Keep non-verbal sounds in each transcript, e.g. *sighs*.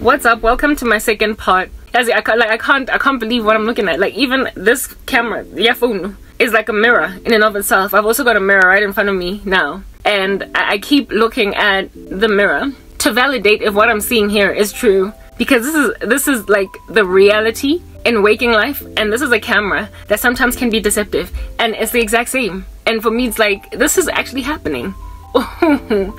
What's up? Welcome to my second part. I can't, like I can't I can't believe what I'm looking at. Like even this camera, your phone, is like a mirror in and of itself. I've also got a mirror right in front of me now, and I, I keep looking at the mirror to validate if what I'm seeing here is true. Because this is this is like the reality in waking life, and this is a camera that sometimes can be deceptive, and it's the exact same. And for me, it's like this is actually happening. *laughs*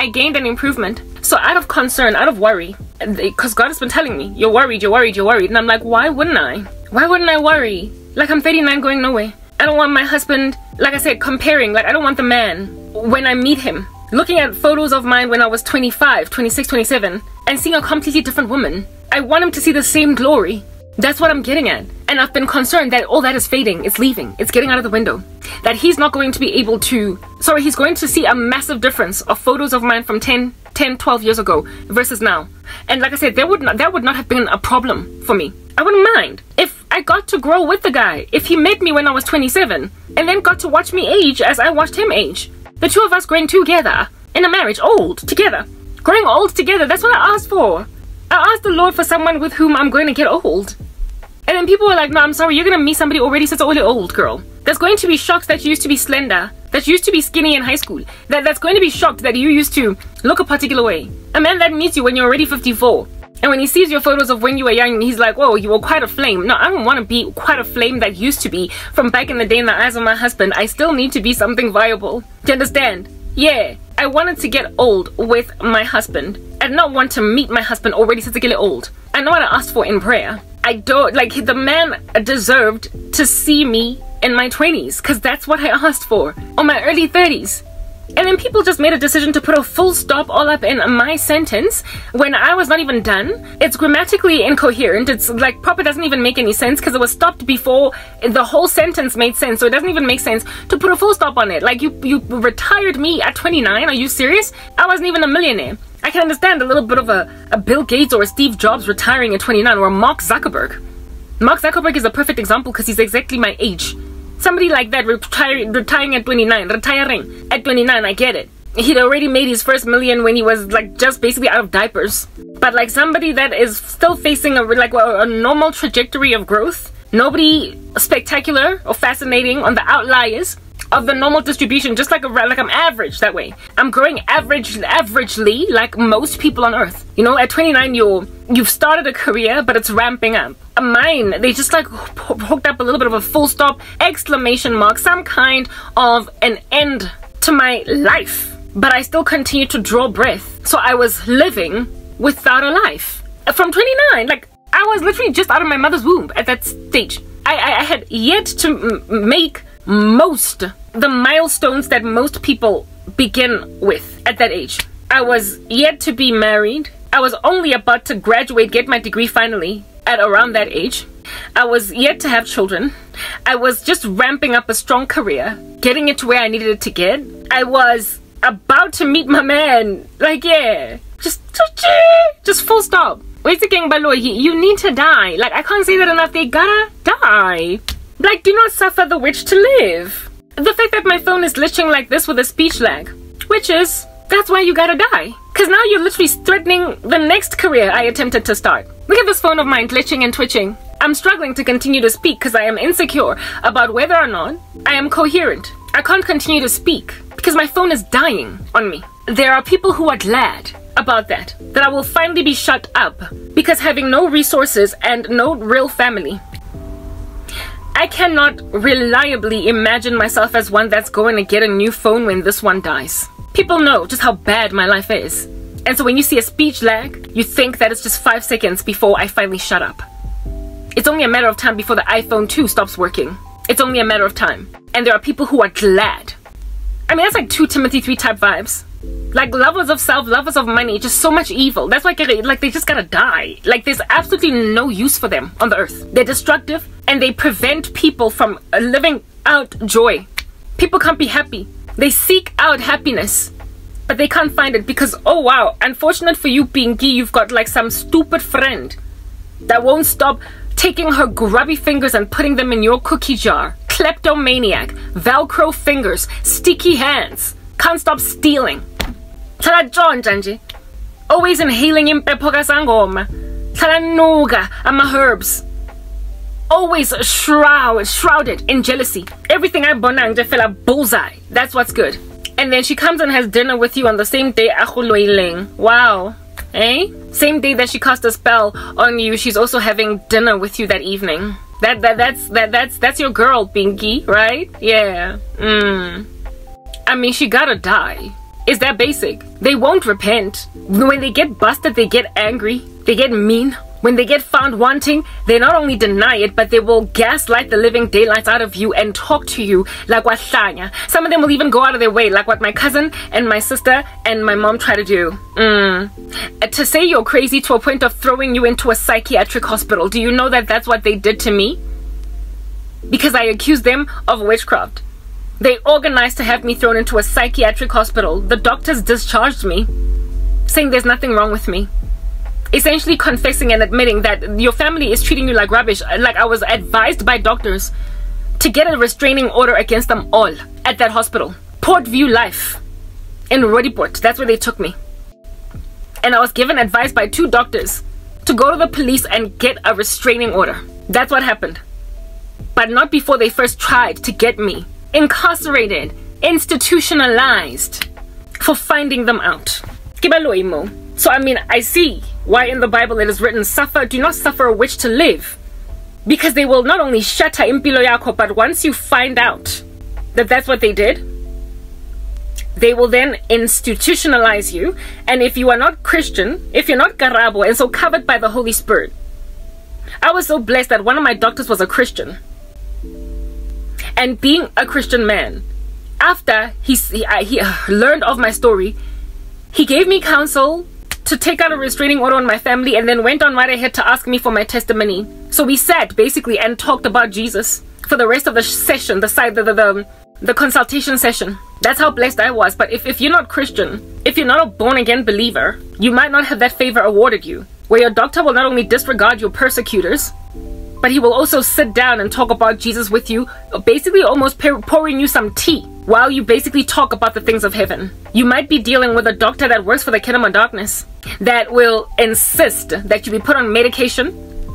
I gained an improvement. So out of concern, out of worry, because God has been telling me, you're worried, you're worried, you're worried. And I'm like, why wouldn't I? Why wouldn't I worry? Like I'm 39 going nowhere. I don't want my husband, like I said, comparing. Like I don't want the man when I meet him. Looking at photos of mine when I was 25, 26, 27, and seeing a completely different woman. I want him to see the same glory. That's what I'm getting at. And I've been concerned that all that is fading, it's leaving, it's getting out of the window. That he's not going to be able to, sorry, he's going to see a massive difference of photos of mine from 10, 10, 12 years ago versus now. And like I said, that would not, that would not have been a problem for me. I wouldn't mind if I got to grow with the guy, if he met me when I was 27 and then got to watch me age as I watched him age. The two of us growing together in a marriage, old, together. Growing old together, that's what I asked for. I asked the Lord for someone with whom I'm going to get old. And then people were like, no, I'm sorry, you're going to meet somebody already such an old girl. That's going to be shocked that you used to be slender, that you used to be skinny in high school, that, that's going to be shocked that you used to look a particular way. A man that meets you when you're already 54. And when he sees your photos of when you were young, he's like, whoa, you were quite a flame. No, I don't want to be quite a flame that used to be from back in the day in the eyes of my husband. I still need to be something viable. Do you understand? Yeah, I wanted to get old with my husband. I did not want to meet my husband already since I get old. I know what I asked for in prayer. I don't like the man deserved to see me in my 20s because that's what I asked for or my early 30s. And then people just made a decision to put a full stop all up in my sentence when I was not even done. It's grammatically incoherent. It's like proper doesn't even make any sense because it was stopped before the whole sentence made sense. So it doesn't even make sense to put a full stop on it. Like you you retired me at 29. Are you serious? I wasn't even a millionaire. I can understand a little bit of a, a Bill Gates or a Steve Jobs retiring at 29 or a Mark Zuckerberg. Mark Zuckerberg is a perfect example because he's exactly my age. Somebody like that retiring, retiring at 29, retiring at 29, I get it. He'd already made his first million when he was like just basically out of diapers. But like somebody that is still facing a like a, a normal trajectory of growth, nobody spectacular or fascinating on the outliers of the normal distribution, just like a like I'm average that way. I'm growing average averagely like most people on earth. You know, at 29 you're you've started a career, but it's ramping up. Mine, they just like hooked up a little bit of a full stop, exclamation mark, some kind of an end to my life. But I still continue to draw breath. So I was living without a life. From 29, like I was literally just out of my mother's womb at that stage. I, I, I had yet to make most the milestones that most people begin with at that age. I was yet to be married. I was only about to graduate, get my degree finally at around that age. I was yet to have children. I was just ramping up a strong career, getting it to where I needed it to get. I was about to meet my man. Like, yeah, just, just full stop. Where's the gang Baloy? You need to die. Like, I can't say that enough. They gotta die. Like, do not suffer the witch to live. The fact that my phone is glitching like this with a speech lag. Witches, that's why you gotta die. Cause now you're literally threatening the next career I attempted to start. Look at this phone of mine glitching and twitching. I'm struggling to continue to speak because I am insecure about whether or not I am coherent. I can't continue to speak because my phone is dying on me. There are people who are glad about that, that I will finally be shut up because having no resources and no real family I cannot reliably imagine myself as one that's going to get a new phone when this one dies. People know just how bad my life is. And so when you see a speech lag, you think that it's just five seconds before I finally shut up. It's only a matter of time before the iPhone 2 stops working. It's only a matter of time. And there are people who are glad. I mean, that's like two Timothy 3 type vibes. Like lovers of self, lovers of money, just so much evil. That's why like they just gotta die. Like there's absolutely no use for them on the earth. They're destructive and they prevent people from uh, living out joy. People can't be happy. They seek out happiness, but they can't find it because oh wow, unfortunate for you, Pinky, you've got like some stupid friend that won't stop taking her grubby fingers and putting them in your cookie jar. Kleptomaniac, Velcro fingers, sticky hands, can't stop stealing. Tala John Janji. Always inhaling impepho kasangoma. Hlala ama-herbs. Always shroud, shrouded in jealousy. Everything I bonang just feel a bullseye. That's what's good. And then she comes and has dinner with you on the same day Wow. Eh? Same day that she cast a spell on you, she's also having dinner with you that evening. That that that's that that's that's your girl, Pinky, right? Yeah. Mm. I mean, she gotta die. Is that basic? They won't repent. When they get busted, they get angry. They get mean. When they get found wanting, they not only deny it, but they will gaslight the living daylights out of you and talk to you like what Shanya. Some of them will even go out of their way, like what my cousin and my sister and my mom try to do. Mm. To say you're crazy to a point of throwing you into a psychiatric hospital. Do you know that that's what they did to me? Because I accused them of witchcraft. They organized to have me thrown into a psychiatric hospital. The doctors discharged me, saying there's nothing wrong with me essentially confessing and admitting that your family is treating you like rubbish. Like I was advised by doctors to get a restraining order against them all at that hospital. Poortview Life in Roodepoort. That's where they took me. And I was given advice by two doctors to go to the police and get a restraining order. That's what happened. But not before they first tried to get me incarcerated, institutionalized for finding them out. So I mean, I see why in the Bible it is written, suffer, do not suffer a witch to live. Because they will not only shatter impilo yako, but once you find out that that's what they did, they will then institutionalize you. And if you are not Christian, if you're not Karabo, and so covered by the Holy Spirit, I was so blessed that one of my doctors was a Christian. And being a Christian man, after he, he, he uh, learned of my story, he gave me counsel to take out a restraining order on my family and then went on right ahead to ask me for my testimony. So we sat basically and talked about Jesus for the rest of the session, the side, the, the, the, the consultation session. That's how blessed I was. But if, if you're not Christian, if you're not a born again believer, you might not have that favor awarded you, where your doctor will not only disregard your persecutors, but he will also sit down and talk about Jesus with you, basically almost pouring you some tea while you basically talk about the things of heaven. You might be dealing with a doctor that works for the kingdom of darkness that will insist that you be put on medication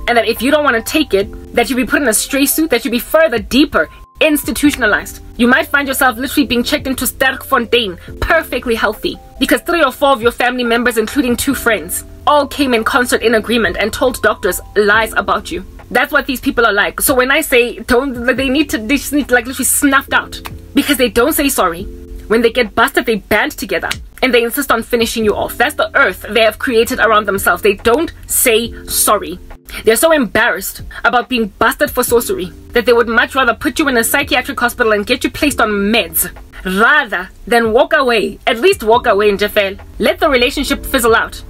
and that if you don't want to take it, that you be put in a stray suit, that you be further deeper institutionalized. You might find yourself literally being checked into Sterkfontein, perfectly healthy, because three or four of your family members, including two friends, all came in concert in agreement and told doctors lies about you. That's what these people are like. So when I say don't, they need to, they just need to like literally snuffed out because they don't say sorry. When they get busted, they band together and they insist on finishing you off. That's the earth they have created around themselves. They don't say sorry. They're so embarrassed about being busted for sorcery that they would much rather put you in a psychiatric hospital and get you placed on meds rather than walk away. At least walk away in Jeffel. Let the relationship fizzle out.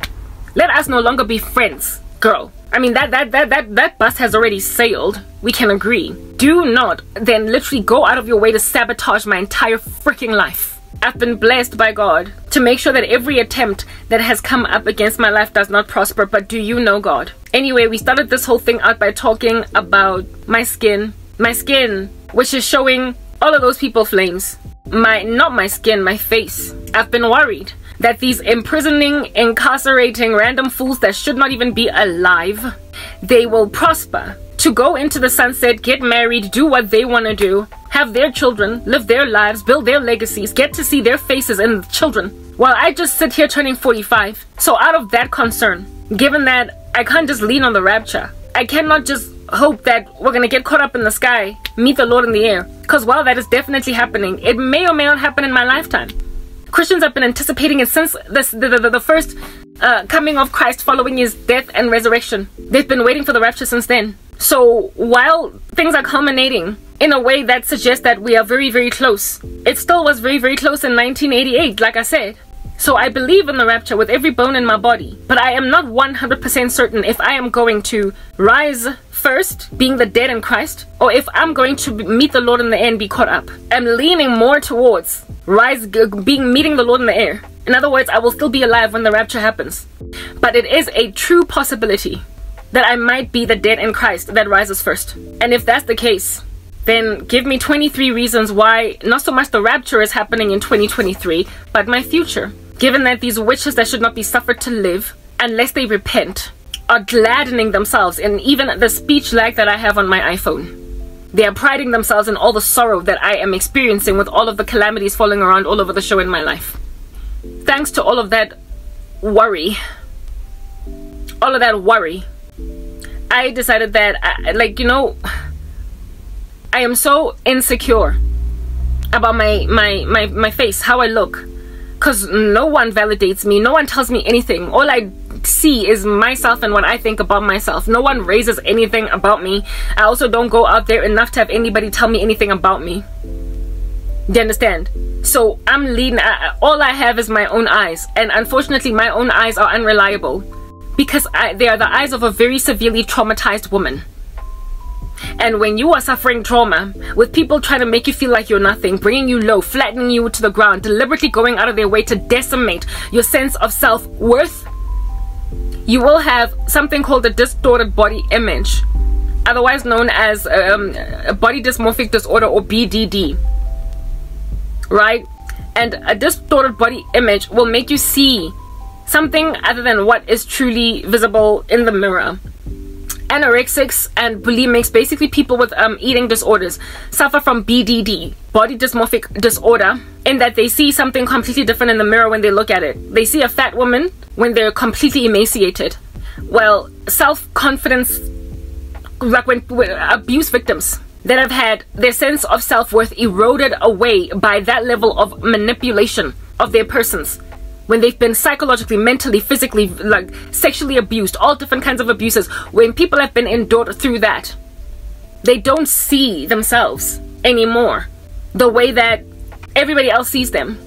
Let us no longer be friends, girl. I mean that that that that that bus has already sailed. We can agree. Do not then literally go out of your way to sabotage my entire freaking life. I've been blessed by God to make sure that every attempt that has come up against my life does not prosper. But do you know God? Anyway, we started this whole thing out by talking about my skin. My skin, which is showing all of those people flames. My, not my skin, my face. I've been worried that these imprisoning, incarcerating random fools that should not even be alive, they will prosper to go into the sunset, get married, do what they want to do, have their children, live their lives, build their legacies, get to see their faces and children. While I just sit here turning 45. So out of that concern, given that I can't just lean on the rapture, I cannot just hope that we're gonna get caught up in the sky, meet the Lord in the air. Because while that is definitely happening, it may or may not happen in my lifetime. Christians have been anticipating it since this, the, the, the first uh, coming of Christ following his death and resurrection. They've been waiting for the rapture since then. So while things are culminating in a way that suggests that we are very, very close, it still was very, very close in 1988, like I said. So I believe in the rapture with every bone in my body, but I am not 100% certain if I am going to rise first, being the dead in Christ, or if I'm going to meet the Lord in the air and be caught up. I'm leaning more towards rise, being meeting the Lord in the air. In other words, I will still be alive when the rapture happens. But it is a true possibility that I might be the dead in Christ that rises first. And if that's the case, then give me 23 reasons why not so much the rapture is happening in 2023, but my future. given that these witches that should not be suffered to live unless they repent are gladdening themselves in even the speech lag that I have on my iPhone. They are priding themselves in all the sorrow that I am experiencing with all of the calamities falling around all over the show in my life. Thanks to all of that worry, all of that worry, I decided that, I, like, you know, I am so insecure about my, my, my, my face, how I look. Because no one validates me, no one tells me anything. All I see is myself and what I think about myself. No one raises anything about me. I also don't go out there enough to have anybody tell me anything about me. Do you understand? So I'm leading, I, all I have is my own eyes. And unfortunately, my own eyes are unreliable because I, they are the eyes of a very severely traumatized woman. And when you are suffering trauma, with people trying to make you feel like you're nothing, bringing you low, flattening you to the ground, deliberately going out of their way to decimate your sense of self worth, you will have something called a distorted body image, otherwise known as um, a body dysmorphic disorder or BDD. Right? And a distorted body image will make you see something other than what is truly visible in the mirror anorexics and bulimics basically people with um, eating disorders suffer from bdd body dysmorphic disorder in that they see something completely different in the mirror when they look at it. They see a fat woman when they're completely emaciated. Well self-confidence like when, when abuse victims that have had their sense of self-worth eroded away by that level of manipulation of their persons when they've been psychologically, mentally, physically, like sexually abused, all different kinds of abuses, when people have been endured through that, they don't see themselves anymore the way that everybody else sees them.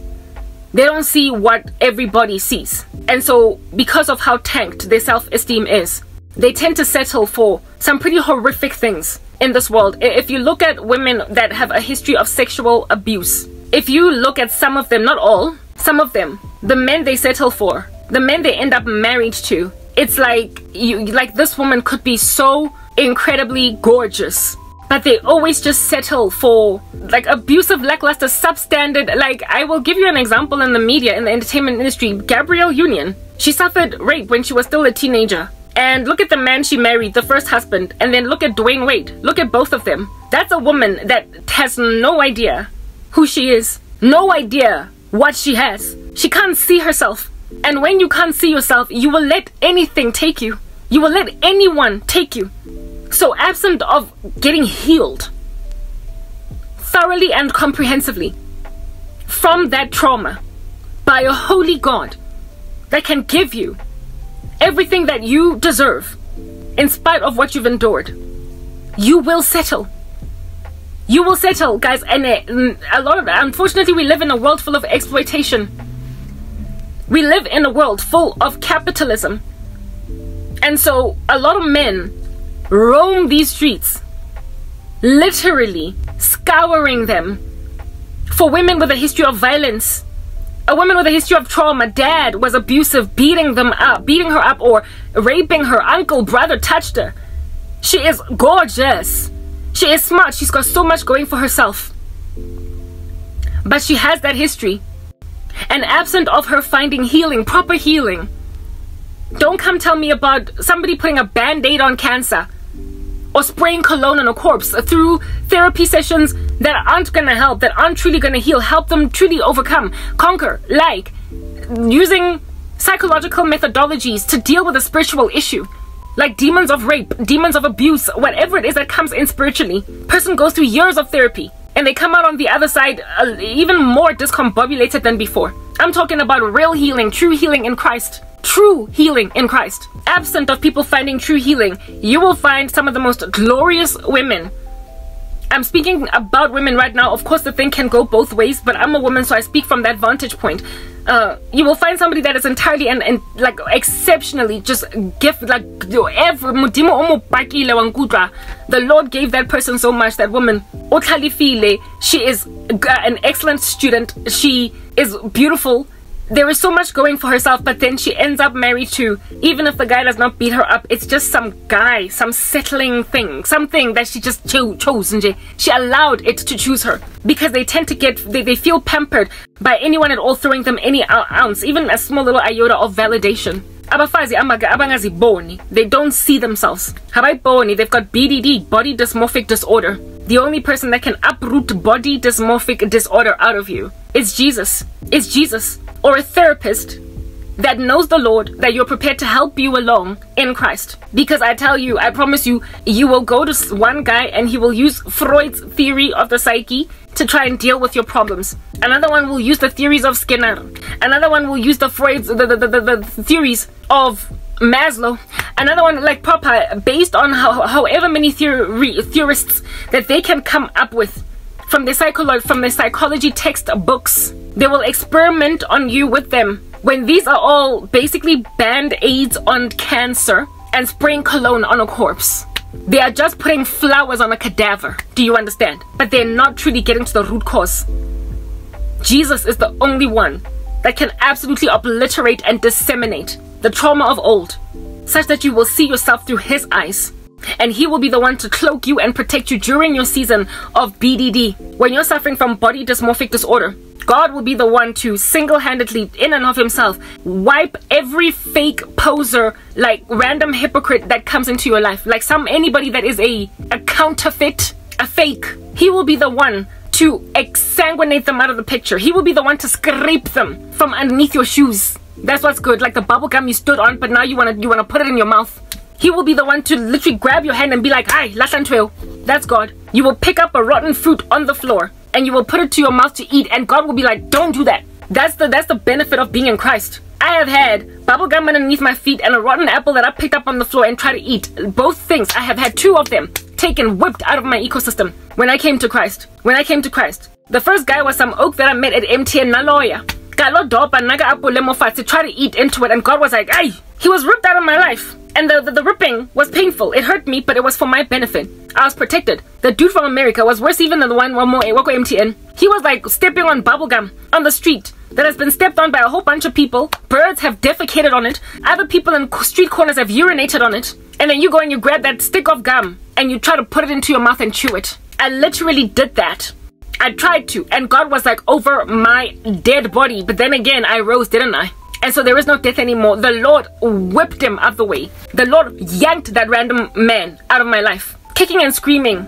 They don't see what everybody sees. And so, because of how tanked their self esteem is, they tend to settle for some pretty horrific things in this world. If you look at women that have a history of sexual abuse, if you look at some of them, not all, some of them, the men they settle for, the men they end up married to, it's like you like this woman could be so incredibly gorgeous. But they always just settle for like abusive lackluster substandard. Like i will give you an example in the media in the entertainment industry. Gabrielle union. She suffered rape when she was still a teenager. And look at the man she married the first husband. And then look at Dwayne wade. Look at both of them. That's a woman that has no idea who she is. No idea what she has. She can't see herself. And when you can't see yourself, you will let anything take you. You will let anyone take you. So, absent of getting healed thoroughly and comprehensively from that trauma by a holy God that can give you everything that you deserve in spite of what you've endured, you will settle you will settle, guys. And uh, a lot of, unfortunately, we live in a world full of exploitation. We live in a world full of capitalism. And so a lot of men roam these streets, literally scouring them for women with a history of violence. A woman with a history of trauma, dad was abusive, beating them up, beating her up, or raping her uncle, brother touched her. She is gorgeous. She is smart. She's got so much going for herself. But she has that history. And absent of her finding healing, proper healing, don't come tell me about somebody putting a band aid on cancer or spraying cologne on a corpse through therapy sessions that aren't gonna help, that aren't truly gonna heal, help them truly overcome, conquer, like using psychological methodologies to deal with a spiritual issue like demons of rape, demons of abuse, whatever it is that comes in spiritually. Person goes through years of therapy and they come out on the other side uh, even more discombobulated than before. I'm talking about real healing, true healing in Christ. True healing in Christ. Absent of people finding true healing, you will find some of the most glorious women I'm speaking about women right now. Of course, the thing can go both ways, but I'm a woman, so I speak from that vantage point. Uh, you will find somebody that is entirely and, and like exceptionally just gift like every the Lord gave that person so much. That woman, she is an excellent student. She is beautiful. There is so much going for herself, but then she ends up married to, even if the guy does not beat her up, it's just some guy, some settling thing, something that she just cho- chose. And she allowed it to choose her because they tend to get, they, they feel pampered by anyone at all throwing them any ounce, even a small little iota of validation. abafazi they don't see themselves. Habayiboni they've got bdd body dysmorphic disorder. The only person that can uproot body dysmorphic disorder out of you is jesus. Is jesus or a therapist that knows the Lord, that you're prepared to help you along in Christ. Because I tell you, I promise you, you will go to one guy and he will use Freud's theory of the psyche to try and deal with your problems. Another one will use the theories of Skinner. Another one will use the Freud's the, the, the, the, the theories of Maslow. Another one like Papa, based on how, however many theory, theorists that they can come up with from the psychology from the psychology textbooks. They will experiment on you with them. When these are all basically band-aids on cancer and spraying cologne on a corpse. They are just putting flowers on a cadaver. Do you understand? But they're not truly getting to the root cause. Jesus is the only one that can absolutely obliterate and disseminate the trauma of old, such that you will see yourself through his eyes. And he will be the one to cloak you and protect you during your season of BDD. When you're suffering from body dysmorphic disorder, God will be the one to single handedly, in and of himself, wipe every fake poser, like random hypocrite that comes into your life. Like some anybody that is a, a counterfeit, a fake. He will be the one to exsanguinate them out of the picture. He will be the one to scrape them from underneath your shoes. That's what's good. Like the bubble gum you stood on, but now you wanna you wanna put it in your mouth. He will be the one to literally grab your hand and be like, "Hi, lasantweo." That's God. You will pick up a rotten fruit on the floor and you will put it to your mouth to eat and God will be like, don't do that. That's the that's the benefit of being in Christ. I have had bubble gum underneath my feet and a rotten apple that I picked up on the floor and tried to eat. Both things. I have had two of them taken, whipped out of my ecosystem when I came to Christ. When I came to Christ. The first guy was some oak that I met at MTN Naloya. Galo dopa naga apple lemofat to try to eat into it and God was like, ay! He was ripped out of my life. And the, the, the, ripping was painful. It hurt me, but it was for my benefit. I was protected. The dude from America was worse even than the one one more Wako MTN. He was like stepping on bubblegum on the street that has been stepped on by a whole bunch of people. Birds have defecated on it. Other people in street corners have urinated on it. And then you go and you grab that stick of gum and you try to put it into your mouth and chew it. I literally did that. I tried to, and God was like over my dead body. But then again, I rose, didn't I? And so there is no death anymore. The Lord whipped him out of the way. The Lord yanked that random man out of my life, kicking and screaming.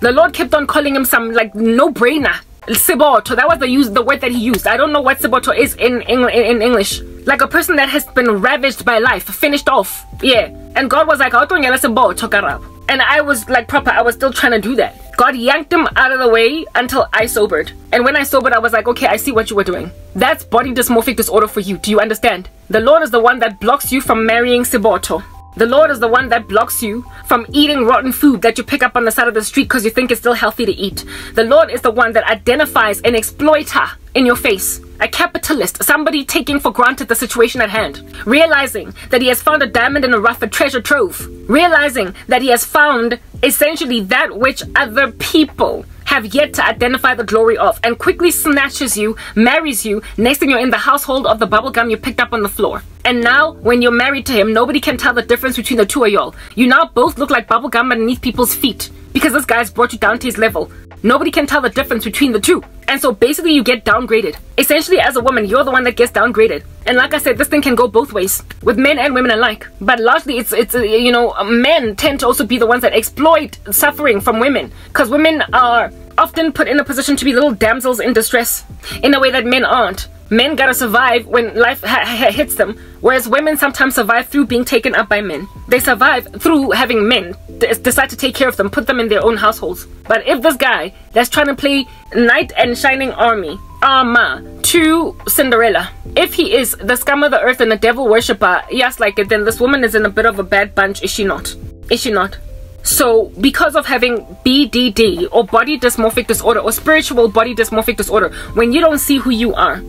The Lord kept on calling him some like no brainer. Siboto, that was the use the word that he used. I don't know what Siboto is in, in in English. Like a person that has been ravaged by life, finished off. Yeah. And God was like, and I was like proper, I was still trying to do that. God yanked him out of the way until I sobered. And when I sobered, I was like, okay, I see what you were doing. That's body dysmorphic disorder for you. Do you understand? The Lord is the one that blocks you from marrying Siboto. The Lord is the one that blocks you from eating rotten food that you pick up on the side of the street because you think it's still healthy to eat. The Lord is the one that identifies an exploiter in your face, a capitalist, somebody taking for granted the situation at hand, realizing that he has found a diamond in a rough, a treasure trove, realizing that he has found essentially that which other people have yet to identify the glory of, and quickly snatches you, marries you, next thing you're in the household of the bubblegum you picked up on the floor. And now, when you're married to him, nobody can tell the difference between the two of y'all. You now both look like bubblegum underneath people's feet because this guy's brought you down to his level. Nobody can tell the difference between the two. And so basically you get downgraded. Essentially as a woman, you're the one that gets downgraded. And like I said, this thing can go both ways with men and women alike. But largely it's it's uh, you know, men tend to also be the ones that exploit suffering from women because women are often put in a position to be little damsels in distress in a way that men aren't men gotta survive when life hits them, whereas women sometimes survive through being taken up by men. They survive through having men decide to take care of them, put them in their own households. But if this guy that's trying to play knight and shining army, armor to Cinderella, if he is the scum of the earth and a devil worshipper, yes, like it, then this woman is in a bit of a bad bunch, is she not? Is she not? So, because of having BDD or body dysmorphic disorder or spiritual body dysmorphic disorder, when you don't see who you are,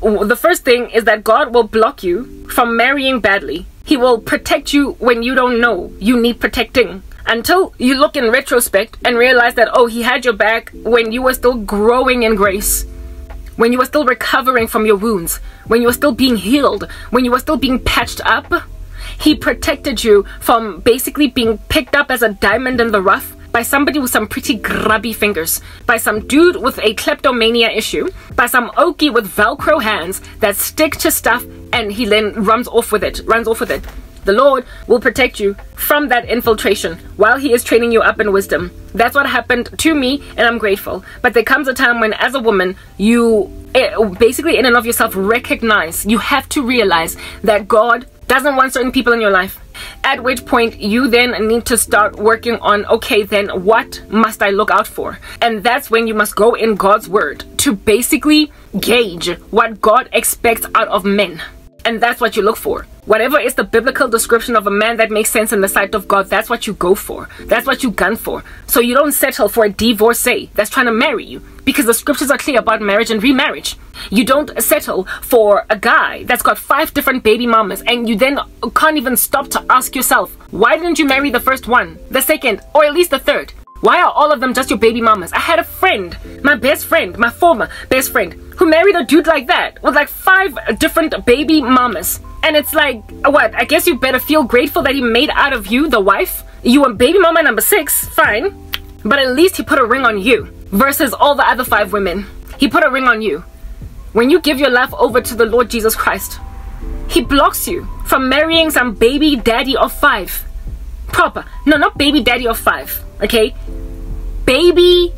the first thing is that God will block you from marrying badly. He will protect you when you don't know you need protecting. until you look in retrospect and realize that, oh, he had your back when you were still growing in grace, when you were still recovering from your wounds, when you were still being healed, when you were still being patched up. He protected you from basically being picked up as a diamond in the rough by somebody with some pretty grubby fingers, by some dude with a kleptomania issue, by some okie with velcro hands that stick to stuff and he then runs off with it, runs off with it. The Lord will protect you from that infiltration while He is training you up in wisdom. That's what happened to me, and I'm grateful. But there comes a time when, as a woman, you eh, basically, in and of yourself, recognize, you have to realize that God doesn't want certain people in your life. At which point, you then need to start working on okay, then what must I look out for? And that's when you must go in God's word to basically gauge what God expects out of men. And that's what you look for. Whatever is the biblical description of a man that makes sense in the sight of God, that's what you go for. That's what you gun for. So you don't settle for a divorcee that's trying to marry you because the scriptures are clear about marriage and remarriage. You don't settle for a guy that's got five different baby mamas and you then can't even stop to ask yourself, why didn't you marry the first one, the second, or at least the third? Why are all of them just your baby mamas? I had a friend, my best friend, my former best friend, who married a dude like that with like five different baby mamas. And it's like, what? I guess you better feel grateful that he made out of you the wife. You were baby mama number six, fine. But at least he put a ring on you versus all the other five women. He put a ring on you. When you give your life over to the Lord Jesus Christ, he blocks you from marrying some baby daddy of five. Proper. No, not baby daddy of five. Okay? Baby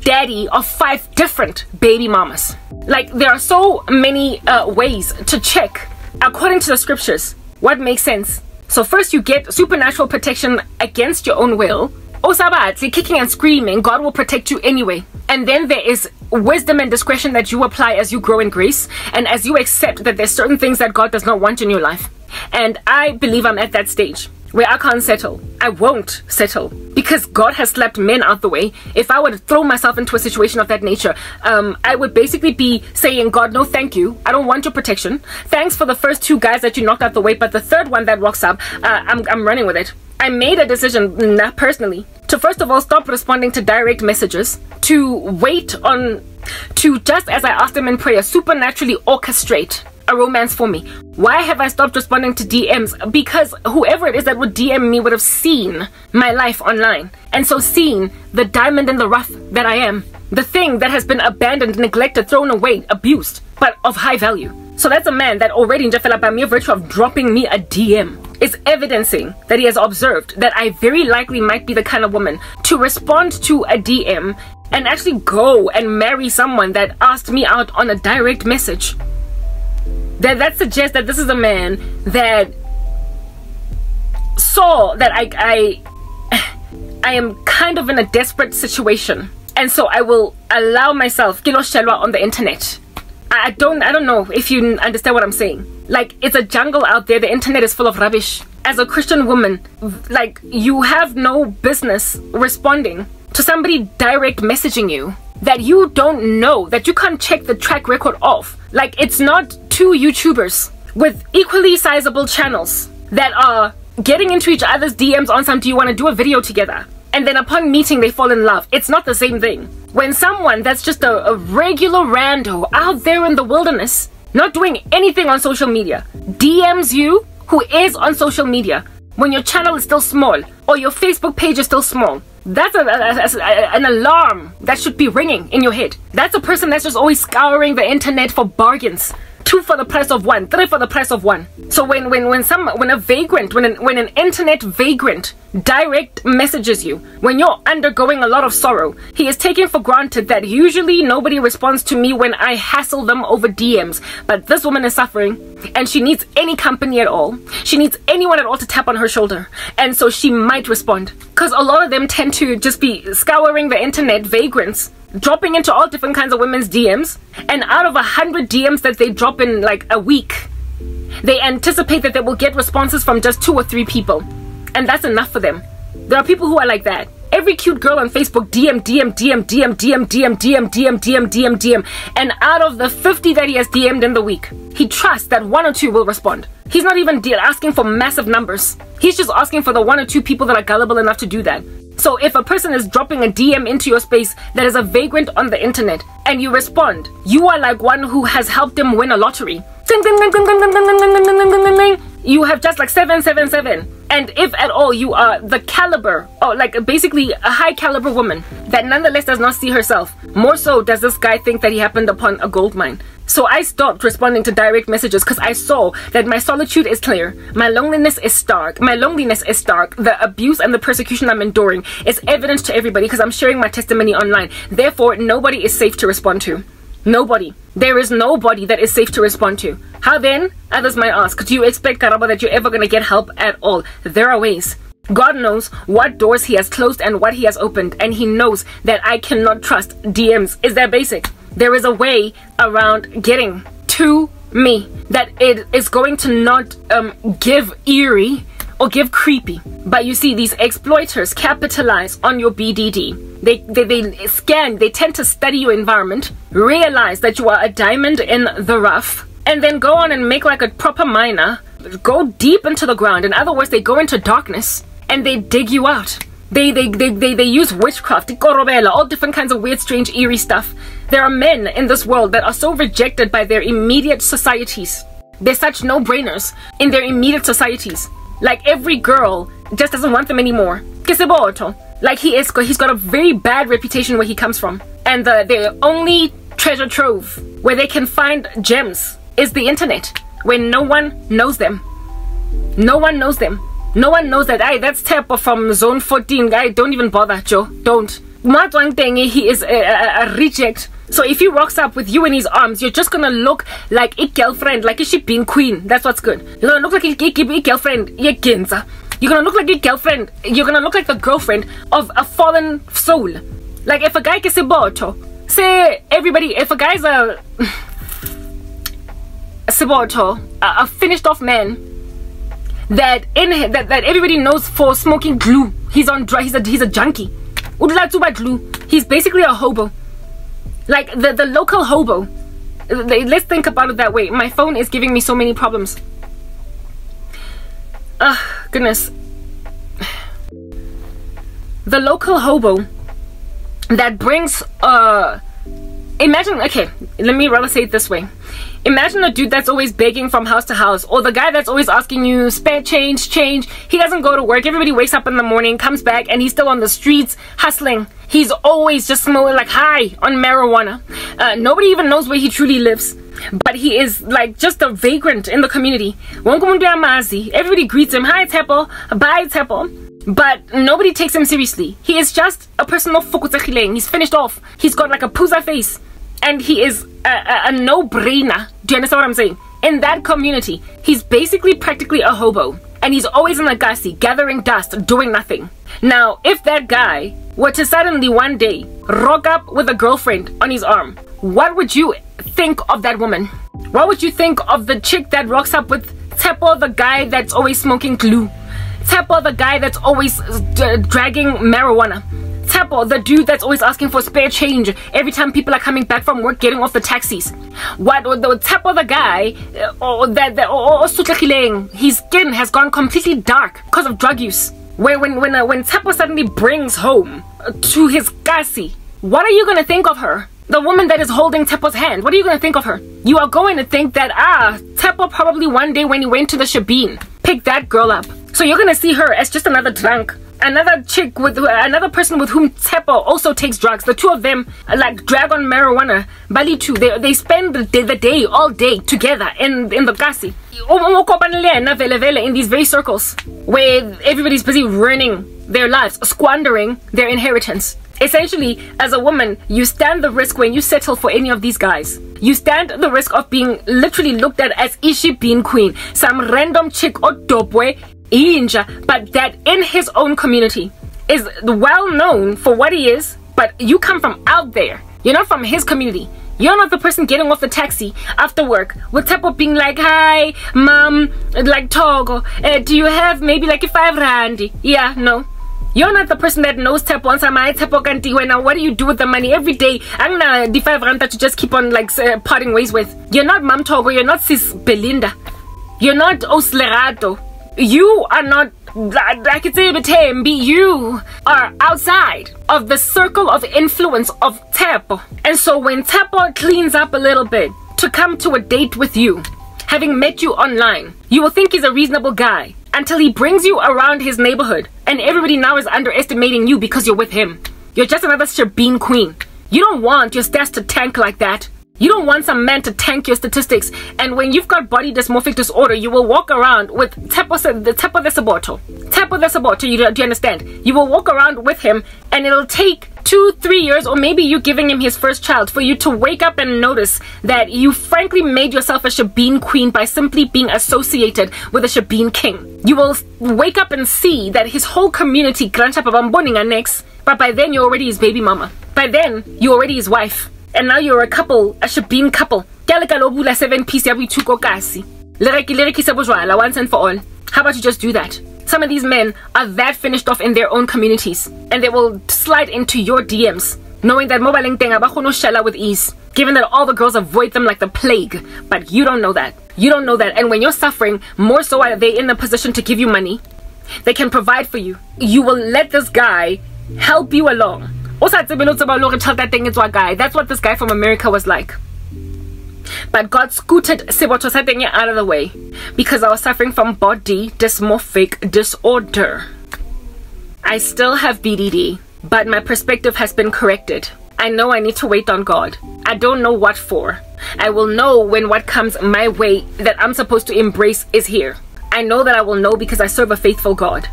daddy of five different baby mamas. Like, there are so many uh, ways to check, according to the scriptures, what makes sense. So, first, you get supernatural protection against your own will. Osabatli, kicking and screaming, God will protect you anyway. And then there is wisdom and discretion that you apply as you grow in grace and as you accept that there's certain things that God does not want in your life. And I believe I'm at that stage where I can't settle. I won't settle because God has slapped men out the way. If I were to throw myself into a situation of that nature, um, I would basically be saying, God, no, thank you. I don't want your protection. Thanks for the first two guys that you knocked out the way, but the third one that rocks up, uh, I'm, I'm running with it. I made a decision, personally, to first of all stop responding to direct messages, to wait on, to just as I asked them in prayer, supernaturally orchestrate a romance for me. Why have I stopped responding to DMs? Because whoever it is that would DM me would have seen my life online. And so seen the diamond in the rough that I am. The thing that has been abandoned, neglected, thrown away, abused, but of high value. So that's a man that already Njafela by mere virtue of dropping me a DM is evidencing that he has observed that I very likely might be the kind of woman to respond to a DM and actually go and marry someone that asked me out on a direct message that that suggests that this is a man that saw that I I *sighs* I am kind of in a desperate situation and so I will allow myself kilo shelwa on the internet. I don't I don't know if you understand what I'm saying. Like it's a jungle out there. The internet is full of rubbish. As a Christian woman, like you have no business responding to somebody direct messaging you that you don't know that you can't check the track record of. Like it's not two YouTubers with equally sizable channels that are getting into each other's DMs on some do you want to do a video together? And then upon meeting they fall in love. It's not the same thing. When someone that's just a, a regular rando out there in the wilderness, not doing anything on social media, DMs you who is on social media when your channel is still small or your Facebook page is still small. That's a, a, a, an alarm that should be ringing in your head. That's a person that's just always scouring the internet for bargains for the price of one, three for the price of one. So when when when some when a vagrant, when an when an internet vagrant direct messages you when you're undergoing a lot of sorrow, he is taking for granted that usually nobody responds to me when I hassle them over DMs. But this woman is suffering and she needs any company at all. She needs anyone at all to tap on her shoulder. And so she might respond. Because a lot of them tend to just be scouring the internet vagrants dropping into all different kinds of women's DMs, and out of a hundred DMs that they drop in like a week, they anticipate that they will get responses from just two or three people, and that's enough for them. There are people who are like that. Every cute girl on Facebook DM, DM, DM, DM, DM, DM, DM, DM, DM, DM, DM. And out of the 50 that he has DM'd in the week, he trusts that one or two will respond. He's not even asking for massive numbers. He's just asking for the one or two people that are gullible enough to do that. So if a person is dropping a DM into your space that is a vagrant on the internet and you respond, you are like one who has helped them win a lottery. You have just like 777. And if at all you are the caliber, or like basically a high caliber woman that nonetheless does not see herself, more so does this guy think that he happened upon a gold mine. So I stopped responding to direct messages because I saw that my solitude is clear, my loneliness is stark, my loneliness is stark, the abuse and the persecution I'm enduring is evident to everybody because I'm sharing my testimony online. Therefore, nobody is safe to respond to. Nobody. There is nobody that is safe to respond to. How then? Others might ask, do you expect Karabo that you're ever gonna get help at all? There are ways. God knows what doors he has closed and what he has opened, and he knows that I cannot trust DMs. Is that basic? there is a way around getting to me that it is going to not um, give eerie or give creepy. But you see, these exploiters capitalize on your BDD. They, they, they scan, they tend to study your environment, realize that you are a diamond in the rough, and then go on and make like a proper miner, go deep into the ground. In other words, they go into darkness and they dig you out. They, they, they, they, they use witchcraft, all different kinds of weird, strange, eerie stuff. There are men in this world that are so rejected by their immediate societies. They're such no-brainers in their immediate societies. Like every girl just doesn't want them anymore. Like he is, he's got a very bad reputation where he comes from. And the, only treasure trove where they can find gems is the internet, where no one knows them. No one knows them. No one knows that, hey, that's Tepo from Zone 14. Guy, don't even bother, Joe. Don't. Thing, he is a, a, a, reject. So if he walks up with you in his arms, you're just gonna look like a girlfriend, like a shebeen queen. That's what's good. You're gonna look like a, a, a girlfriend, you're Genza. You're gonna look like a girlfriend. You're gonna look like the girlfriend of a fallen soul. Like if a guy gets a boto, say everybody, if a guy's a *sighs* a siboto, a, a finished off man, that in that, that everybody knows for smoking glue. He's on dry. He's a he's a junkie. Glue. He's basically a hobo. Like the the local hobo. Let's think about it that way. My phone is giving me so many problems. Ugh, goodness. The local hobo that brings uh imagine okay let me rather say it this way Imagine a dude that's always begging from house to house, or the guy that's always asking you, spare change, change. He doesn't go to work. Everybody wakes up in the morning, comes back, and he's still on the streets hustling. He's always just smoking like high on marijuana. Uh, nobody even knows where he truly lives. But he is like just a vagrant in the community. Everybody greets him, hi Tepo, bye Tepo. But nobody takes him seriously. He is just a person of He's finished off. He's got like a puza face and he is a, a, a no-brainer. Do you understand what I'm saying? In that community, he's basically practically a hobo. And he's always in the kasi, gathering dust, doing nothing. Now, if that guy were to suddenly one day rock up with a girlfriend on his arm, what would you think of that woman? What would you think of the chick that rocks up with Tepo, the guy that's always smoking glue? Tepo, the guy that's always uh, dragging marijuana? Tepo, the dude that's always asking for spare change every time people are coming back from work getting off the taxis. What the Tepo, the guy, uh, or that or, his skin has gone completely dark because of drug use. Where when when uh, when Tepo suddenly brings home uh, to his kasi, what are you gonna think of her? The woman that is holding Tepo's hand, what are you gonna think of her? You are going to think that ah, Tepo probably one day when he went to the Shebeen picked that girl up. So you're gonna see her as just another drunk another chick with another person with whom Tepo also takes drugs. The two of them like drag on marijuana. Bali too. They they spend the day, the day all day together in in the kasi. In these very circles where everybody's busy ruining their lives, squandering their inheritance. Essentially, as a woman, you stand the risk when you settle for any of these guys. You stand the risk of being literally looked at as Ishi Bean queen. Some random chick or dope Inja, but that in his own community is well known for what he is, but you come from out there. You're not from his community. You're not the person getting off the taxi after work with type of being like, hi, mom, like Togo, uh, do you have maybe like a five rand? Yeah, no. You're not the person that knows tap once am I kanti now what do you do with the money every day? I'm not the five rand that you just keep on like uh, parting ways with. You're not Mom Togo, you're not Sis Belinda. You're not Oslerato. You are not you are outside of the circle of influence of Tepo. And so when Tepo cleans up a little bit to come to a date with you, having met you online, you will think he's a reasonable guy until he brings you around his neighborhood and everybody now is underestimating you because you're with him. You're just another Shebeen queen. You don't want your stats to tank like that. You don't want some man to tank your statistics. And when you've got body dysmorphic disorder, you will walk around with Tepo, the Tepo the Saboto. Tepo the Saboto, you, do you understand? You will walk around with him and it'll take two, three years, or maybe you giving him his first child for you to wake up and notice that you frankly made yourself a Shebeen queen by simply being associated with a Shebeen king. You will wake up and see that his whole community, next, but by then you're already his baby mama. By then, you're already his wife and now you're a couple, a Shebeen couple. Ke seven piece ya boitshuko kasi. Le rekise bojwala once and for all. How about you just do that? Some of these men are that finished off in their own communities and they will slide into your DMs knowing that mobile thing abahono shella with ease given that all the girls avoid them like the plague but you don't know that you don't know that and when you're suffering more so are they in a position to give you money they can provide for you you will let this guy help you along that's what this guy from America was like. But God scooted Siboto Satenge out of the way because I was suffering from body dysmorphic disorder. I still have BDD, but my perspective has been corrected. I know I need to wait on God. I don't know what for. I will know when what comes my way that I'm supposed to embrace is here. I know that I will know because I serve a faithful God.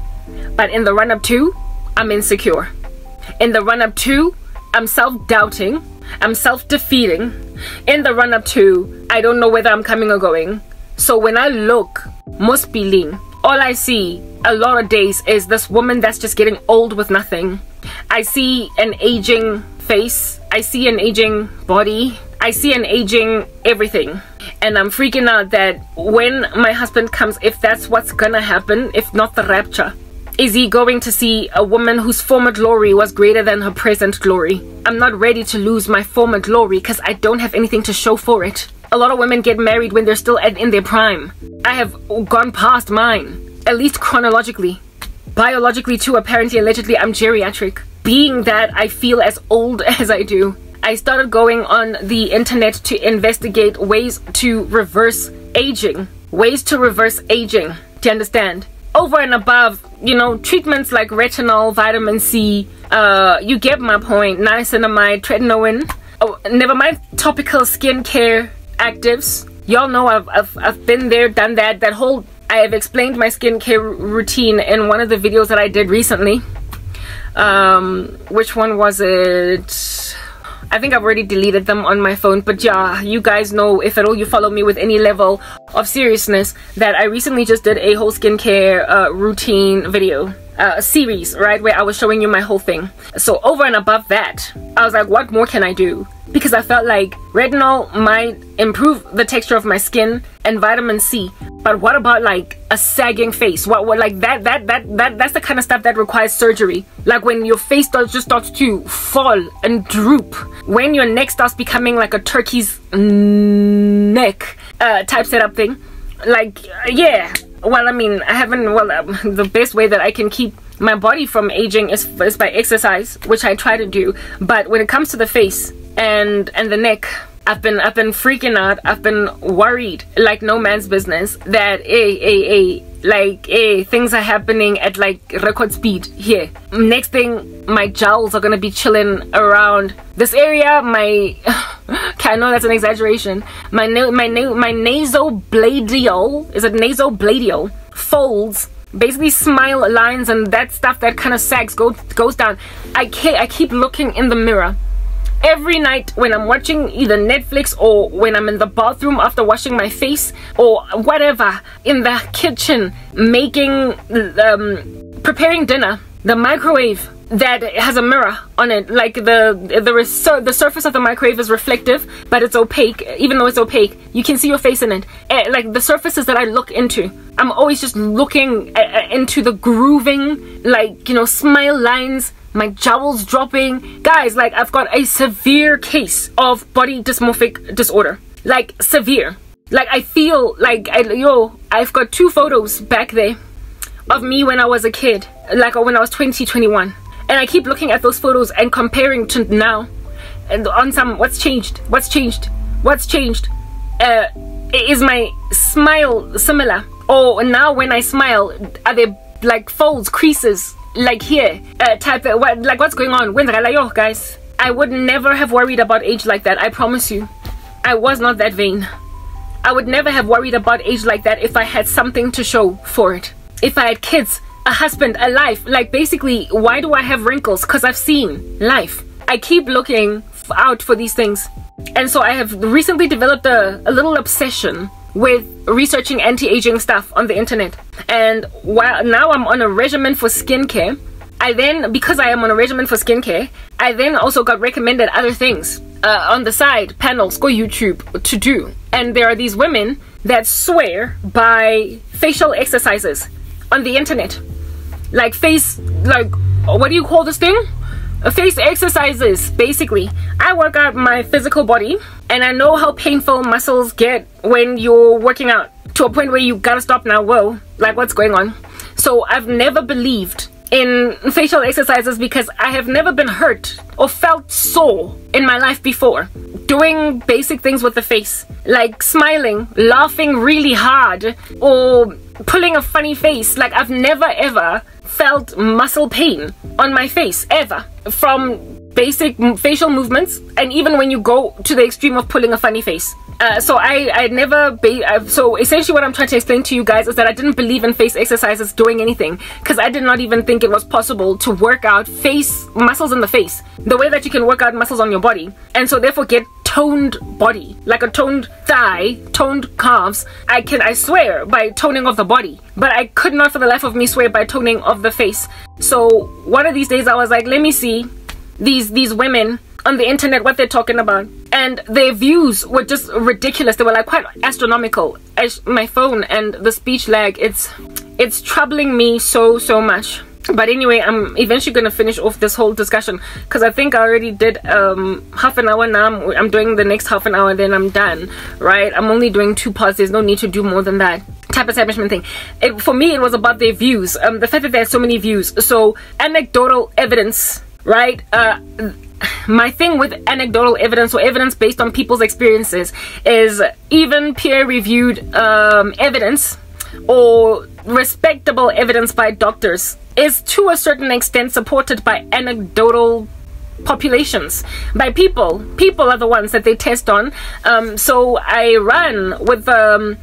But in the run up to, I'm insecure. In the run up to, I'm self doubting. I'm self defeating. In the run up to, I don't know whether I'm coming or going. So when I look, most beling, all I see a lot of days is this woman that's just getting old with nothing. I see an aging face. I see an aging body. I see an aging everything. And I'm freaking out that when my husband comes, if that's what's gonna happen, if not the rapture, is he going to see a woman whose former glory was greater than her present glory? I'm not ready to lose my former glory because I don't have anything to show for it. A lot of women get married when they're still in their prime. I have gone past mine, at least chronologically. Biologically, too, apparently, allegedly, I'm geriatric. Being that I feel as old *laughs* as I do, I started going on the internet to investigate ways to reverse aging. Ways to reverse aging. Do you understand? Over and above, you know, treatments like retinol, vitamin C, uh, you get my point. Niacinamide, tretinoin. Oh, never mind topical skincare actives. Y'all know I've, I've, I've been there, done that. That whole, I have explained my skincare routine in one of the videos that I did recently. Um, which one was it? I think I've already deleted them on my phone, but yeah, you guys know if at all you follow me with any level of seriousness that I recently just did a whole skincare uh, routine video uh, series, right, where I was showing you my whole thing. So over and above that, I was like, what more can I do? Because I felt like retinol might improve the texture of my skin and vitamin C. But what about like a sagging face? What, what like that, that, that, that, that's the kind of stuff that requires surgery. Like when your face starts, just starts to fall and droop. When your neck starts becoming like a turkey's neck uh, type setup thing. Like, yeah, well i mean i haven't well um, the best way that i can keep my body from aging is, is by exercise which i try to do but when it comes to the face and and the neck I've been I've been freaking out. I've been worried like no man's business that a a a like eh, things are happening at like record speed here. Next thing, my jowls are gonna be chilling around this area. My *sighs* I know that's an exaggeration. My na my my nasobladeal is it nasobladeal folds basically smile lines and that stuff that kind of sags goes goes down. I can't, I keep looking in the mirror every night when I'm watching either Netflix or when I'm in the bathroom after washing my face or whatever in the kitchen making um, preparing dinner the microwave that has a mirror on it like the the the surface of the microwave is reflective but it's opaque. Even though it's opaque you can see your face in it. Eh, like the surfaces that I look into I'm always just looking a- a- into the grooving, like, you know, smile lines, my jowls dropping. Guys, like, I've got a severe case of body dysmorphic disorder. Like, severe. Like, I feel like, I, yo, I've got two photos back there of me when I was a kid, like when I was 20, 21. And I keep looking at those photos and comparing to now. And on some, what's changed? What's changed? What's changed? Uh, is my smile similar? Or now when I smile, are there like folds, creases, like here? Uh, type of, what, like what's going on? When guys, I would never have worried about age like that. I promise you, I was not that vain. I would never have worried about age like that if I had something to show for it. If I had kids, a husband, a life. Like basically, why do I have wrinkles? Because I've seen life. I keep looking out for these things. And so I have recently developed a, a little obsession with researching anti-aging stuff on the internet. And while now I'm on a regimen for skincare, I then, because I am on a regimen for skincare, I then also got recommended other things uh, on the side, panels, go YouTube, to do. And there are these women that swear by facial exercises on the internet. Like face, like, what do you call this thing? Uh, face exercises basically. I work out my physical body and i know how painful muscles get when you're working out to a point where you gotta stop now. Whoa like what's going on? So i've never believed in facial exercises because i have never been hurt or felt sore in my life before. Doing basic things with the face like smiling laughing really hard or pulling a funny face. Like i've never ever felt muscle pain on my face ever. From basic facial movements and even when you go to the extreme of pulling a funny face. Uh, so I I never be uh, so essentially what I'm trying to explain to you guys is that I didn't believe in face exercises doing anything because I did not even think it was possible to work out face muscles in the face the way that you can work out muscles on your body and so therefore get toned body like a toned thigh toned calves. I can I swear by toning of the body but I could not for the life of me swear by toning of the face. So one of these days I was like let me see these these women on the internet what they're talking about. And their views were just ridiculous. They were like quite astronomical. As my phone and the speech lag it's it's troubling me so so much. But anyway i'm eventually gonna finish off this whole discussion because i think i already did um half an hour now. I'm, I'm doing the next half an hour then i'm done right? I'm only doing two parts. There's no need to do more than that type establishment thing. It, for me it was about their views. Um the fact that there's so many views. So anecdotal evidence right? Uh my thing with anecdotal evidence or evidence based on people's experiences is even peer-reviewed um, evidence or respectable evidence by doctors is to a certain extent supported by anecdotal populations by people. People are the ones that they test on. Um, so i run with um,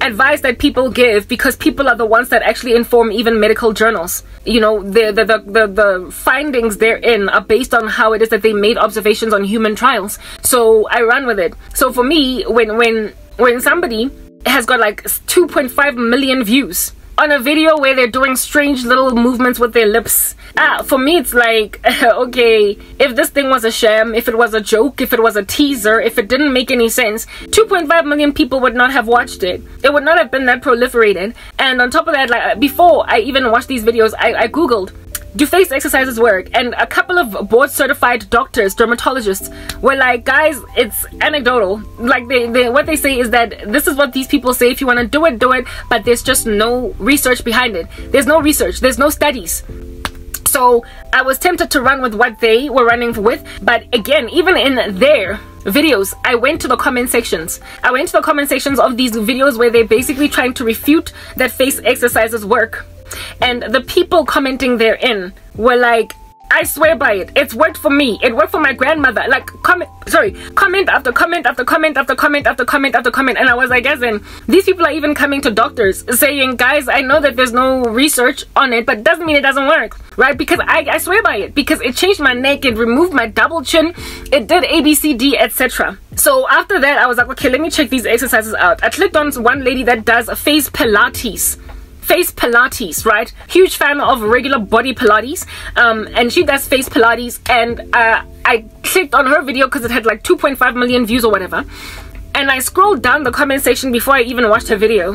advice that people give because people are the ones that actually inform even medical journals. You know the the, the the findings therein are in are based on how it is that they made observations on human trials. So i run with it. So for me when when when somebody has got like 2.5 million views on a video where they're doing strange little movements with their lips. Ah, for me, it's like, *laughs* okay, if this thing was a sham, if it was a joke, if it was a teaser, if it didn't make any sense, 2.5 million people would not have watched it. It would not have been that proliferated. And on top of that, like before I even watched these videos, I, I googled do face exercises work? And a couple of board certified doctors, dermatologists, were like, guys, it's anecdotal. Like they, they what they say is that this is what these people say. If you want to do it, do it. But there's just no research behind it. There's no research. There's no studies. So I was tempted to run with what they were running with. But again, even in their videos i went to the comment sections i went to the comment sections of these videos where they're basically trying to refute that face exercises work and the people commenting therein were like I swear by it. It's worked for me. It worked for my grandmother. Like comment, sorry, comment after comment after comment after comment after comment after comment. And I was like, as in, these people are even coming to doctors saying, guys, I know that there's no research on it, but doesn't mean it doesn't work, right? Because I, I swear by it because it changed my neck, it removed my double chin, it did ABCD, etc. So after that, I was like, okay, let me check these exercises out. I clicked on one lady that does face Pilates face Pilates, right? Huge fan of regular body Pilates. Um, and she does face Pilates. And uh, I clicked on her video because it had like 2.5 million views or whatever. and I scrolled down the comment section before I even watched her video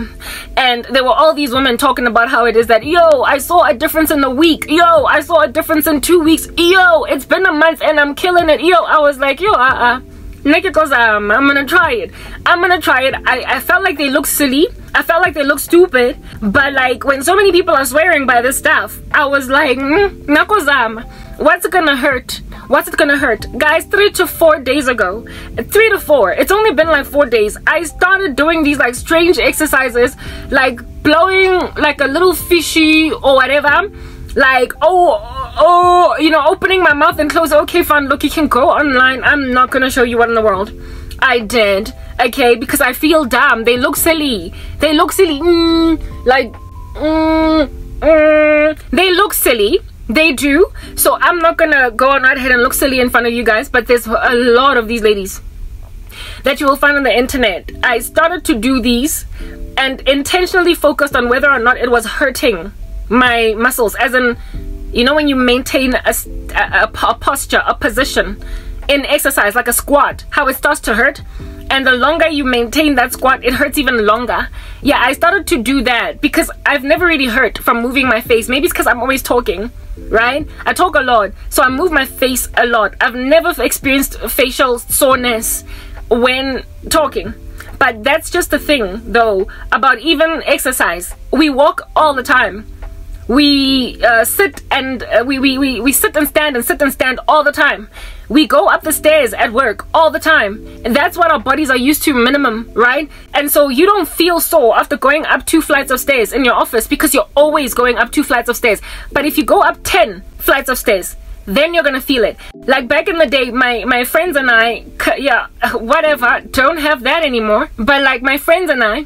and there were all these women talking about how it is that yo I saw a difference in a week yo I saw a difference in two weeks yo it's been a month and I'm killing it yo I was like yo uh-uh naked um, I'm gonna try it. I'm gonna try it. I, I felt like they look silly. I felt like they look stupid. But like when so many people are swearing by this stuff I was like mm, nakozama what's it gonna hurt? What's it gonna hurt? Guys three to four days ago three to four it's only been like four days i started doing these like strange exercises like blowing like a little fishy or whatever like oh oh you know opening my mouth and close. Okay fine. Look you can go online. I'm not gonna show you what in the world. I did okay? Because i feel dumb. They look silly. They look silly. Mm, like mm, mm, they look silly. They do. So i'm not gonna go on right ahead and look silly in front of you guys but there's a lot of these ladies that you will find on the internet. I started to do these and intentionally focused on whether or not it was hurting my muscles as in you know when you maintain a, a, a posture a position in exercise like a squat how it starts to hurt? And the longer you maintain that squat it hurts even longer. Yeah i started to do that because i've never really hurt from moving my face. Maybe it's because i'm always talking right? I talk a lot so i move my face a lot. I've never experienced facial soreness when talking. But that's just the thing though about even exercise. We walk all the time we uh, sit and uh, we, we, we, we sit and stand and sit and stand all the time. We go up the stairs at work all the time. And that's what our bodies are used to minimum right? And so you don't feel sore after going up two flights of stairs in your office because you're always going up two flights of stairs. But if you go up 10 flights of stairs then you're gonna feel it. Like back in the day my my friends and i yeah *laughs* whatever don't have that anymore. But like my friends and i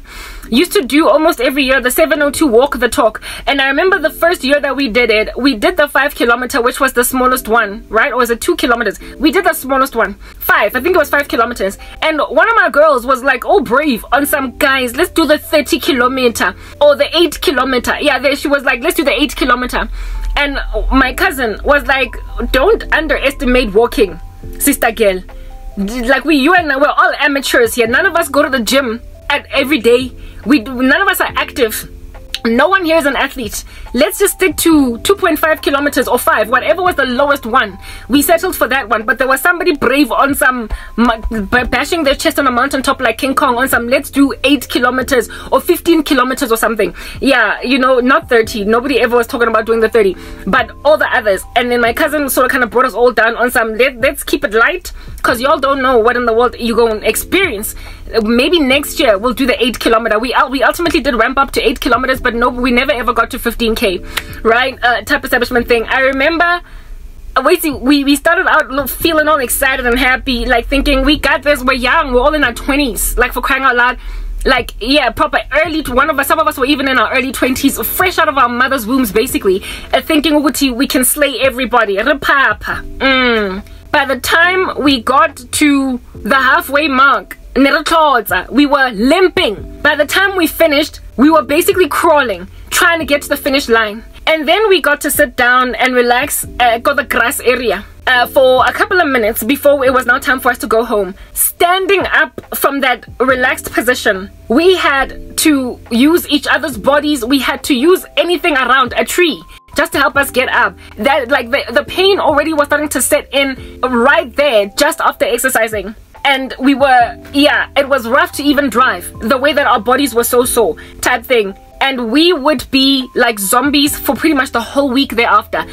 used to do almost every year the 702 walk the talk. And i remember the first year that we did it we did the five kilometer which was the smallest one right? Or was it two kilometers? We did the smallest one five. I think it was five kilometers. And one of my girls was like oh brave on some guys let's do the 30 kilometer or the eight kilometer. Yeah there she was like let's do the eight kilometer. And my cousin was like don't underestimate walking sister girl. Like we you and I, we're all amateurs here. None of us go to the gym at every day we none of us are active. No one here is an athlete let's just stick to 2.5 kilometers or 5 whatever was the lowest one. We settled for that one but there was somebody brave on some bashing their chest on a mountaintop like king kong on some let's do 8 kilometers or 15 kilometers or something. Yeah you know not 30 nobody ever was talking about doing the 30 but all the others. And then my cousin sort of kind of brought us all down on some let, let's keep it light because y'all don't know what in the world you're going to experience. Maybe next year we'll do the 8 kilometer. We we ultimately did ramp up to 8 kilometers but no we never ever got to 15k right? Uh, type establishment thing. I remember uh, we we started out feeling all excited and happy like thinking we got this we're young we're all in our 20s like for crying out loud. Like yeah proper early to one of us some of us were even in our early 20s fresh out of our mother's wombs basically uh, thinking we can slay everybody. Mm. by the time we got to the halfway mark we were limping. By the time we finished, we were basically crawling, trying to get to the finish line. And then we got to sit down and relax uh, the grass area. Uh, for a couple of minutes before it was now time for us to go home. Standing up from that relaxed position, we had to use each other's bodies. We had to use anything around a tree just to help us get up. That like the, the pain already was starting to set in right there just after exercising and we were yeah it was rough to even drive the way that our bodies were so sore type thing. And we would be like zombies for pretty much the whole week thereafter.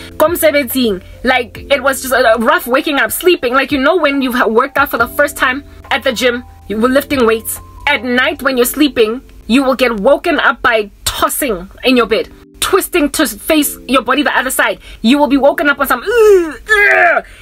Like it was just a rough waking up sleeping. Like you know when you've worked out for the first time at the gym you were lifting weights. At night when you're sleeping you will get woken up by tossing in your bed twisting to face your body the other side. You will be woken up on some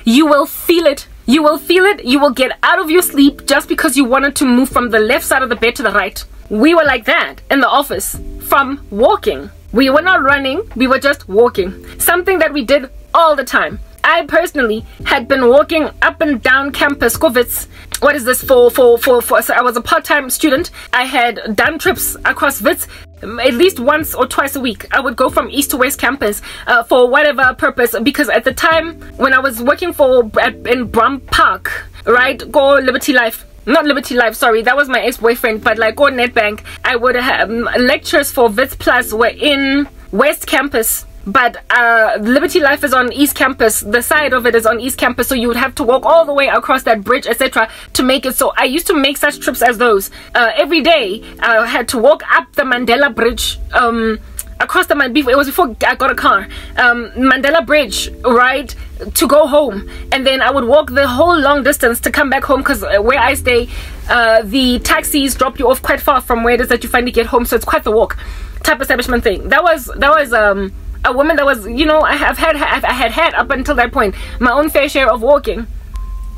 you will feel it you will feel it, you will get out of your sleep just because you wanted to move from the left side of the bed to the right. We were like that in the office from walking. We were not running, we were just walking. Something that we did all the time. I personally had been walking up and down campus, Kovitz. What is this for? For for for? So I was a part-time student. I had done trips across Wits at least once or twice a week. I would go from east to west campus uh, for whatever purpose. Because at the time when I was working for at, in Braampark, right, go Liberty Life not Liberty Life, sorry, that was my ex-boyfriend, but like on Nedbank, I would have um, lectures for Wits Plus were in West Campus but uh, Liberty Life is on East Campus. The side of it is on East Campus, so you would have to walk all the way across that bridge, etc., to make it. So I used to make such trips as those uh, every day. I had to walk up the Mandela Bridge. Um, across the before it was before I got a car um, Mandela Bridge right to go home and then I would walk the whole long distance to come back home because uh, where I stay uh, the taxis drop you off quite far from where it is that you finally get home so it's quite the walk type establishment thing that was that was um a woman that was you know I have had I had had up until that point my own fair share of walking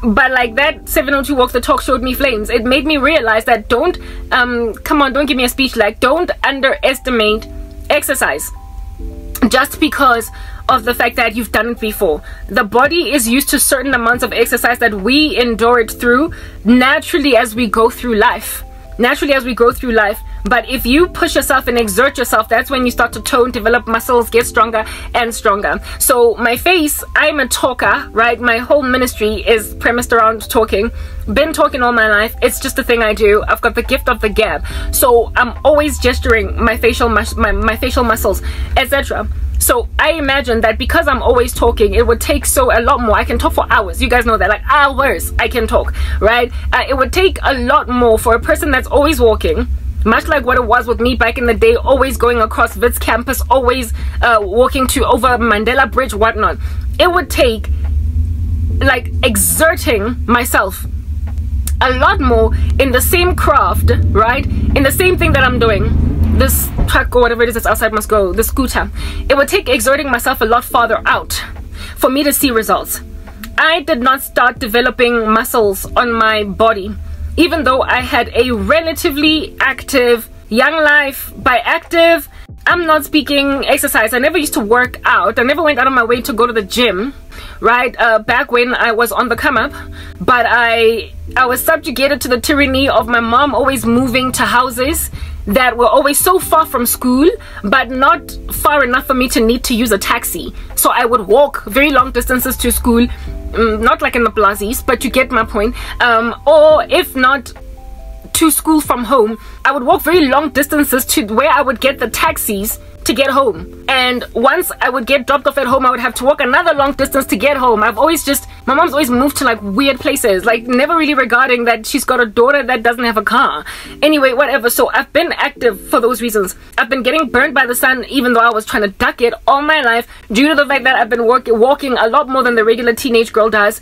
but like that 702 walks the talk showed me flames it made me realize that don't um come on don't give me a speech like don't underestimate exercise just because of the fact that you've done it before. The body is used to certain amounts of exercise that we endure it through naturally as we go through life. Naturally as we go through life. But if you push yourself and exert yourself, that's when you start to tone, develop muscles, get stronger and stronger. So my face, I'm a talker, right? My whole ministry is premised around talking. Been talking all my life. It's just a thing I do. I've got the gift of the gab. So I'm always gesturing my facial my, my facial muscles, etc. So I imagine that because I'm always talking, it would take so a lot more. I can talk for hours. You guys know that, like hours I can talk, right? Uh, it would take a lot more for a person that's always walking much like what it was with me back in the day always going across Wits campus always uh, walking to over Mandela Bridge whatnot. It would take like exerting myself a lot more in the same craft right? In the same thing that I'm doing. This truck or whatever it is that's outside must go the scooter. It would take exerting myself a lot farther out for me to see results. I did not start developing muscles on my body even though I had a relatively active young life. By active, I'm not speaking exercise. I never used to work out. I never went out of my way to go to the gym, right? Uh, back when I was on the come up, but I I was subjugated to the tyranny of my mom always moving to houses that were always so far from school, but not far enough for me to need to use a taxi. So I would walk very long distances to school um, not like in the blazis, but you get my point. Um, or if not to school from home, I would walk very long distances to where I would get the taxis to get home. And once I would get dropped off at home, I would have to walk another long distance to get home. I've always just, my mom's always moved to like weird places, like never really regarding that she's got a daughter that doesn't have a car. Anyway, whatever. So I've been active for those reasons. I've been getting burned by the sun even though I was trying to duck it all my life due to the fact that I've been work- walking a lot more than the regular teenage girl does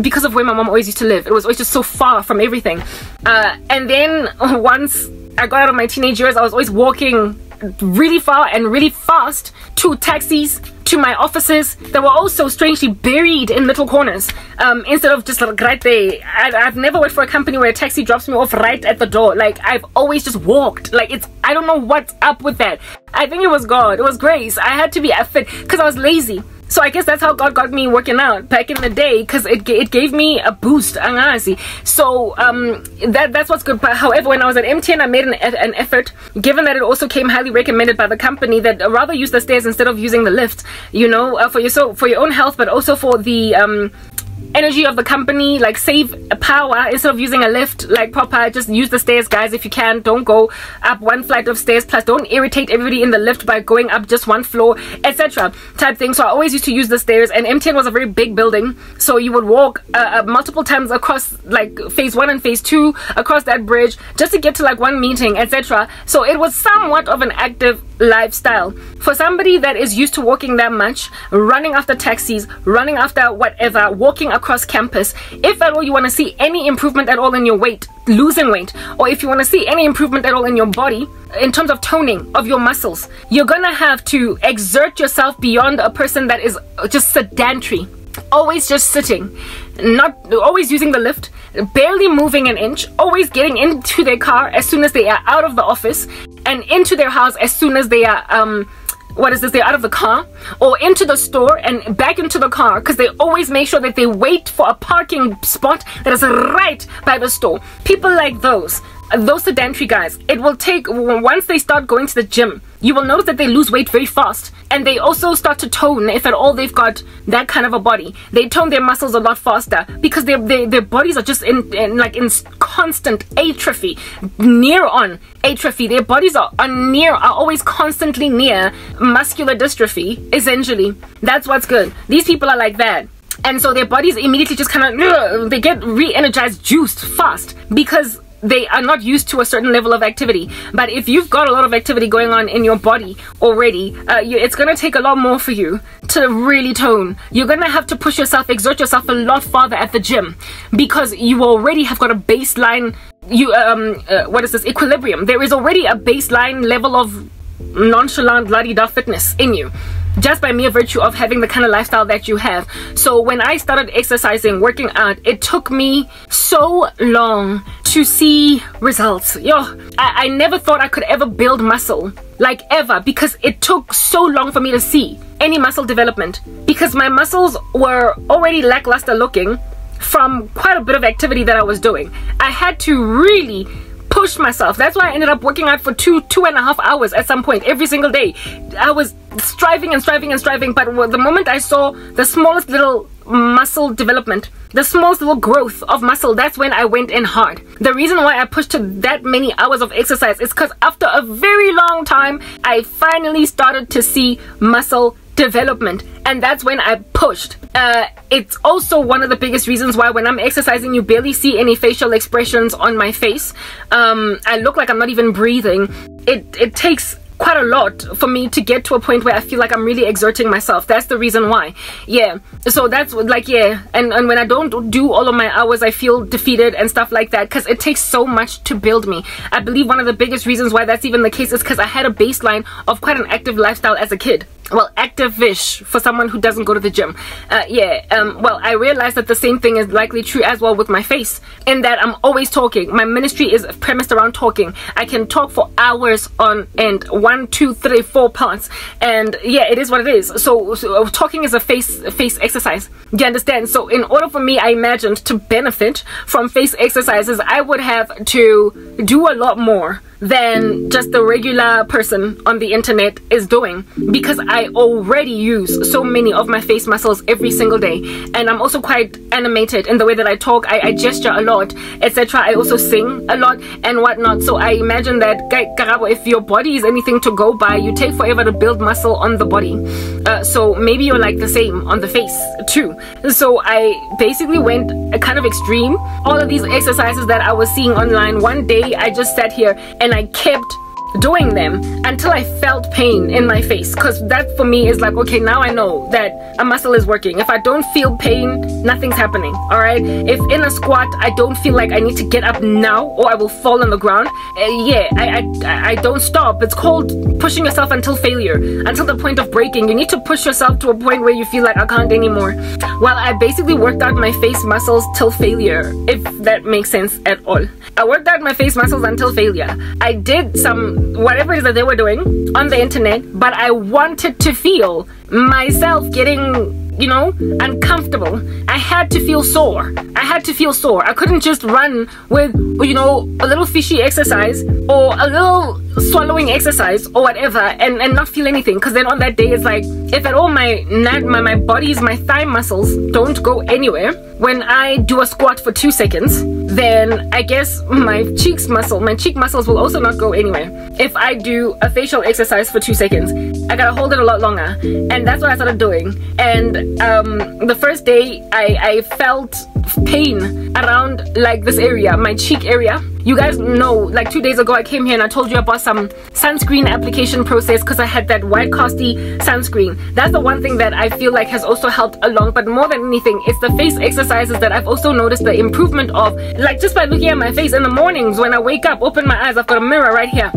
because of where my mom always used to live. It was always just so far from everything. Uh, and then once I got out of my teenage years, I was always walking really far and really fast to taxis to my offices that were also strangely buried in little corners. Um, instead of just like right there. I, have never worked for a company where a taxi drops me off right at the door. Like i've always just walked. Like it's i don't know what's up with that. I think it was god. It was grace. I had to be fit because i was lazy so I guess that's how God got me working out back in the day because it, it gave me a boost. honestly. So um, that that's what's good. But however, when I was at MTN, I made an, an effort, given that it also came highly recommended by the company, that rather use the stairs instead of using the lift. You know, uh, for your so for your own health, but also for the um, energy of the company like save power instead of using a lift like proper just use the stairs guys if you can. Don't go up one flight of stairs. Plus don't irritate everybody in the lift by going up just one floor etc type thing. So i always used to use the stairs and mtn was a very big building. So you would walk uh, uh, multiple times across like phase one and phase two across that bridge just to get to like one meeting etc so it was somewhat of an active lifestyle. For somebody that is used to walking that much running after taxis running after whatever walking across campus if at all you want to see any improvement at all in your weight losing weight or if you want to see any improvement at all in your body in terms of toning of your muscles you're gonna have to exert yourself beyond a person that is just sedentary always just sitting. Not always using the lift. Barely moving an inch. Always getting into their car as soon as they are out of the office and into their house as soon as they are um what is this? They're out of the car or into the store and back into the car because they always make sure that they wait for a parking spot that is right by the store. People like those those sedentary guys, it will take once they start going to the gym, you will notice that they lose weight very fast. And they also start to tone if at all they've got that kind of a body. They tone their muscles a lot faster because their their, their bodies are just in, in like in constant atrophy. Near on atrophy. Their bodies are, are near are always constantly near. Muscular dystrophy essentially that's what's good. These people are like that. And so their bodies immediately just kind of they get re-energized juiced fast because they are not used to a certain level of activity. But if you've got a lot of activity going on in your body already, uh, you, it's going to take a lot more for you to really tone. You're going to have to push yourself, exert yourself a lot farther at the gym because you already have got a baseline. You um, uh, what is this equilibrium? There is already a baseline level of nonchalant, la da fitness in you just by mere virtue of having the kind of lifestyle that you have. So when I started exercising, working out, it took me so long to see results. Yo, I, I never thought I could ever build muscle, like ever, because it took so long for me to see any muscle development. Because my muscles were already lackluster looking from quite a bit of activity that I was doing. I had to really push myself. That's why I ended up working out for two, two and a half hours at some point every single day. I was striving and striving and striving, but the moment I saw the smallest little muscle development, the smallest little growth of muscle, that's when I went in hard. The reason why I pushed to that many hours of exercise is because after a very long time, I finally started to see muscle development and that's when I pushed. Uh, it's also one of the biggest reasons why when I'm exercising you barely see any facial expressions on my face. Um, I look like I'm not even breathing. It, it takes quite a lot for me to get to a point where I feel like I'm really exerting myself. That's the reason why. Yeah. So that's like, yeah. And, and when I don't do all of my hours, I feel defeated and stuff like that because it takes so much to build me. I believe one of the biggest reasons why that's even the case is because I had a baseline of quite an active lifestyle as a kid well active-ish for someone who doesn't go to the gym uh, yeah um, well i realized that the same thing is likely true as well with my face in that i'm always talking my ministry is premised around talking i can talk for hours on end two three four parts. And yeah it is what it is. So, so uh, talking is a face face exercise. You understand? So in order for me i imagined to benefit from face exercises i would have to do a lot more than just the regular person on the internet is doing because I already use so many of my face muscles every single day. And I'm also quite animated in the way that I talk. I, I gesture a lot etc I also sing a lot and whatnot. So I imagine that if your body is anything to go by you take forever to build muscle on the body. Uh, so maybe you're like the same on the face too. So I basically went kind of extreme. All of these exercises that I was seeing online one day I just sat here and I kept doing them until I felt pain in my face. Because that for me is like okay now I know that a muscle is working. If I don't feel pain nothing's happening all right if in a squat I don't feel like I need to get up now or I will fall on the ground uh, yeah I, I I don't stop. It's called pushing yourself until failure until the point of breaking. You need to push yourself to a point where you feel like I can't anymore. Well I basically worked out my face muscles till failure if that makes sense at all I worked out my face muscles until failure I did some whatever it is that they were doing on the internet, but I wanted to feel myself getting you know, uncomfortable. I had to feel sore. I had to feel sore. I couldn't just run with, you know, a little fishy exercise or a little swallowing exercise or whatever and, and not feel anything. Because then on that day, it's like, if at all my, my, my body's, my thigh muscles don't go anywhere, when I do a squat for two seconds, then I guess my cheeks muscle, my cheek muscles will also not go anywhere. If I do a facial exercise for two seconds, I gotta hold it a lot longer. And that's what I started doing. And um, the first day I, I felt pain around like this area, my cheek area. You guys know, like two days ago I came here and I told you about some sunscreen application process because I had that white casty sunscreen. That's the one thing that I feel like has also helped along. But more than anything, it's the face exercises that I've also noticed the improvement of. Like just by looking at my face in the mornings when I wake up, open my eyes, I've got a mirror right here.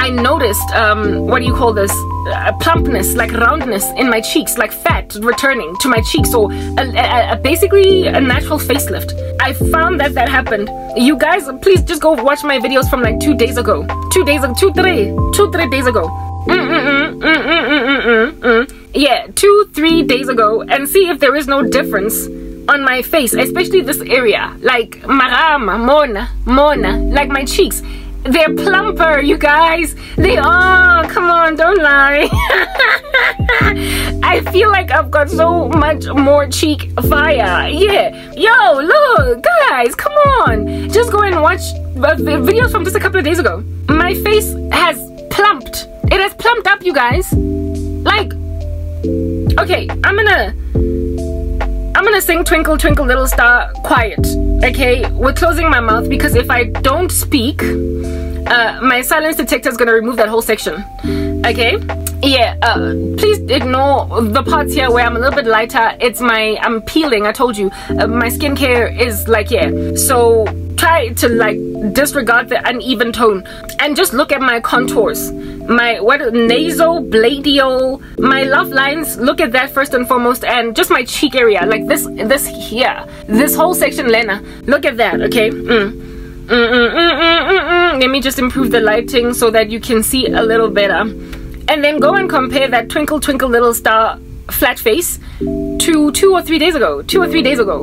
I noticed, um, what do you call this? Plumpness, like roundness in my cheeks, like fat returning to my cheeks. So a, a, a, basically a natural facelift. I found that that happened. You guys, please just go watch my videos from like two days ago. Two days ago, two, three, two, three days ago. Mm, mm, mm yeah, two, three days ago and see if there is no difference on my face, especially this area, like marama, mona, mona, like my cheeks. They're plumper, you guys. They are. Come on, don't lie. *laughs* I feel like I've got so much more cheek fire. Yeah. Yo, look, guys, come on. Just go and watch uh, the videos from just a couple of days ago. My face has plumped. It has plumped up, you guys. Like, okay, I'm gonna I'm gonna sing Twinkle Twinkle Little Star quiet, okay? We're closing my mouth because if I don't speak, uh, my silence detector is gonna remove that whole section, okay? Yeah, uh, please ignore the parts here where I'm a little bit lighter. It's my, I'm peeling, I told you. Uh, my skincare is like, yeah. So try to like disregard the uneven tone and just look at my contours. My what nasal bladial my love lines look at that first and foremost and just my cheek area like this this here. This whole section lena look at that okay? Mm. Mm -mm, mm, mm, mm let me just improve the lighting so that you can see a little better. And then go and compare that twinkle twinkle little star flat face to two or three days ago two or three days ago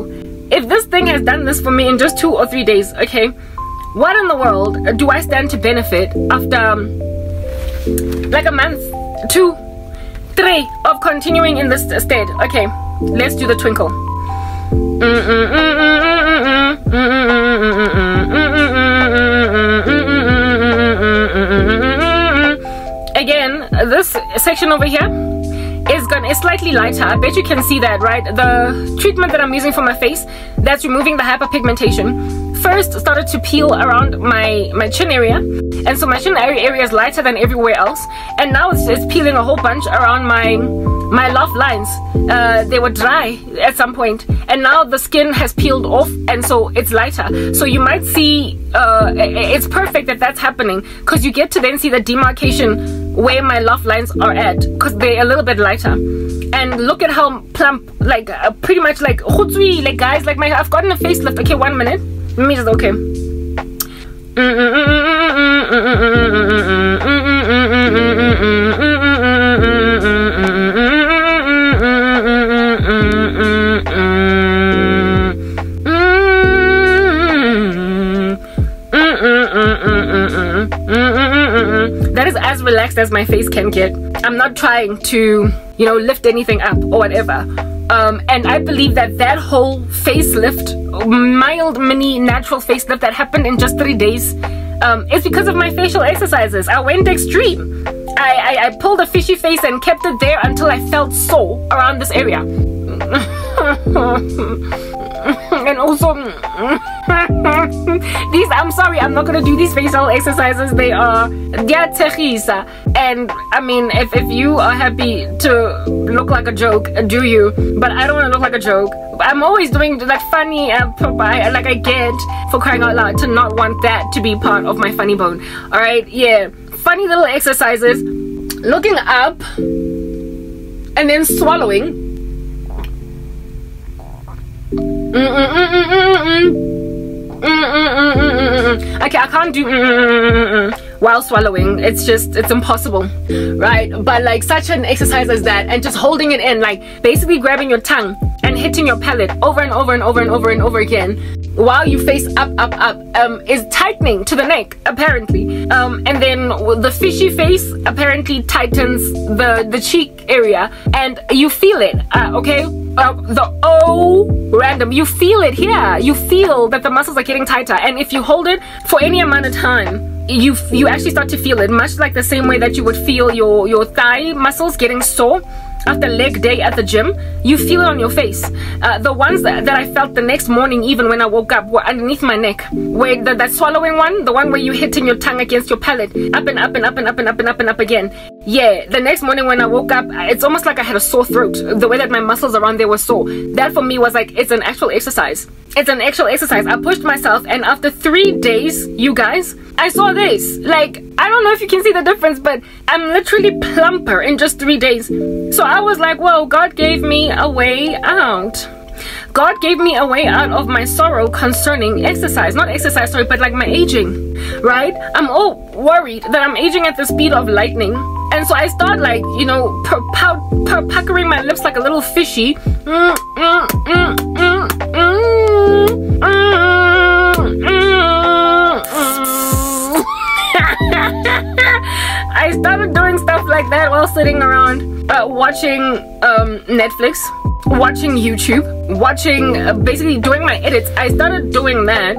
if this thing has done this for me in just two or three days okay what in the world do I stand to benefit after um, like a month, two, three of continuing in this state. Okay, let's do the twinkle. Again, this section over here is gonna is slightly lighter. I bet you can see that, right? The treatment that I'm using for my face, that's removing the hyperpigmentation. First started to peel around my my chin area. And so my chin area is lighter than everywhere else. And now it's, it's peeling a whole bunch around my my laugh lines. Uh, they were dry at some point. And now the skin has peeled off and so it's lighter. So you might see uh, it's perfect that that's happening. Because you get to then see the demarcation where my laugh lines are at because they're a little bit lighter. And look at how plump like uh, pretty much like like guys like my I've gotten a facelift. Okay one minute. Let me just okay. That is as relaxed as my face can get. I'm not trying to, you know, lift anything up or whatever. Um, and I believe that that whole facelift, mild mini natural facelift that happened in just three days, um, is because of my facial exercises. I went extreme. I, I, I pulled a fishy face and kept it there until I felt sore around this area. *laughs* *laughs* and also *laughs* these I'm sorry I'm not gonna do these facial exercises. They are diaterisa and I mean if, if you are happy to look like a joke do you? But I don't want to look like a joke. I'm always doing like funny uh, like I get for crying out loud to not want that to be part of my funny bone. All right yeah. Funny little exercises. Looking up and then swallowing Okay, I can't do while swallowing. It's just, it's impossible, right? But like such an exercise as that and just holding it in, like basically grabbing your tongue and hitting your palate over and over and over and over and over again while you face up, up, up, um, is tightening to the neck, apparently. Um, and then the fishy face apparently tightens the, the cheek area and you feel it, uh, okay? Uh, the O random, you feel it here. You feel that the muscles are getting tighter. And if you hold it for any amount of time, you you actually start to feel it much like the same way that you would feel your your thigh muscles getting sore after leg day at the gym, you feel it on your face. Uh, the ones that, that I felt the next morning, even when I woke up, were underneath my neck. Where the, that swallowing one, the one where you're hitting your tongue against your palate, up and up and up and up and up and up and up again. Yeah, the next morning when I woke up, it's almost like I had a sore throat. The way that my muscles around there were sore. That for me was like, it's an actual exercise. It's an actual exercise. I pushed myself, and after three days, you guys, I saw this. Like, I don't know if you can see the difference, but I'm literally plumper in just three days. So I was like, whoa, God gave me a way out. God gave me a way out of my sorrow concerning exercise. Not exercise, sorry, but like my aging, right? I'm all worried that I'm aging at the speed of lightning And so I start like, you know, per, puckering my lips like a little fishy. I started doing stuff like that while sitting around uh, watching um, Netflix, watching YouTube, watching, uh, basically doing my edits. I started doing that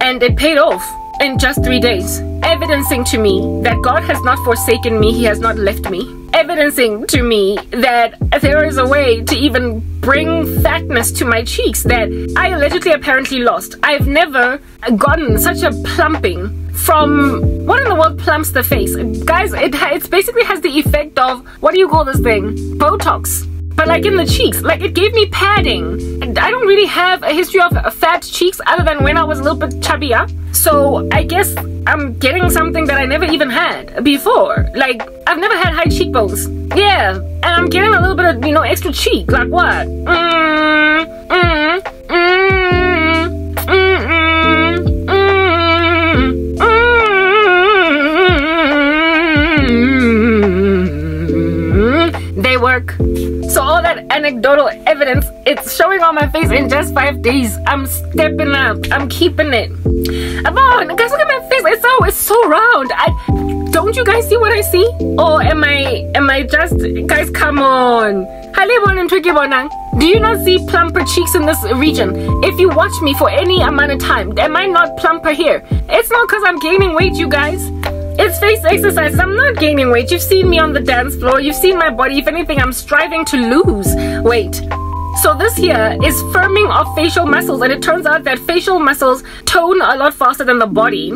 and it paid off in just three days, evidencing to me that God has not forsaken me, He has not left me. Evidencing to me that there is a way to even bring fatness to my cheeks that I allegedly apparently lost. I've never gotten such a plumping from what in the world plumps the face guys it, it basically has the effect of what do you call this thing botox but like in the cheeks like it gave me padding. And i don't really have a history of fat cheeks other than when i was a little bit chubbier. So i guess i'm getting something that i never even had before. Like i've never had high cheekbones. Yeah and i'm getting a little bit of you know extra cheek. Like what? Mm, mm, mm, All that anecdotal evidence, it's showing on my face in just five days. I'm stepping up. I'm keeping it. Come on, guys, look at my face. It's so it's so round. I don't you guys see what I see? Or am I am I just guys come on. Do you not see plumper cheeks in this region? If you watch me for any amount of time, am I not plumper here? It's not because I'm gaining weight, you guys. It's face exercise. I'm not gaining weight. You've seen me on the dance floor. You've seen my body. If anything, I'm striving to lose weight. So this here is firming of facial muscles and it turns out that facial muscles tone a lot faster than the body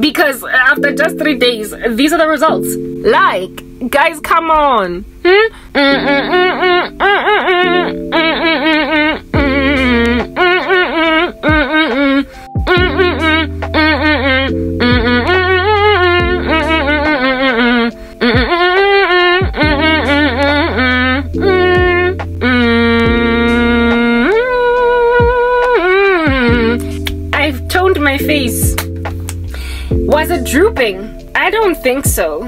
because after just three days, these are the results. Like, guys, come on. Drooping? I don't think so.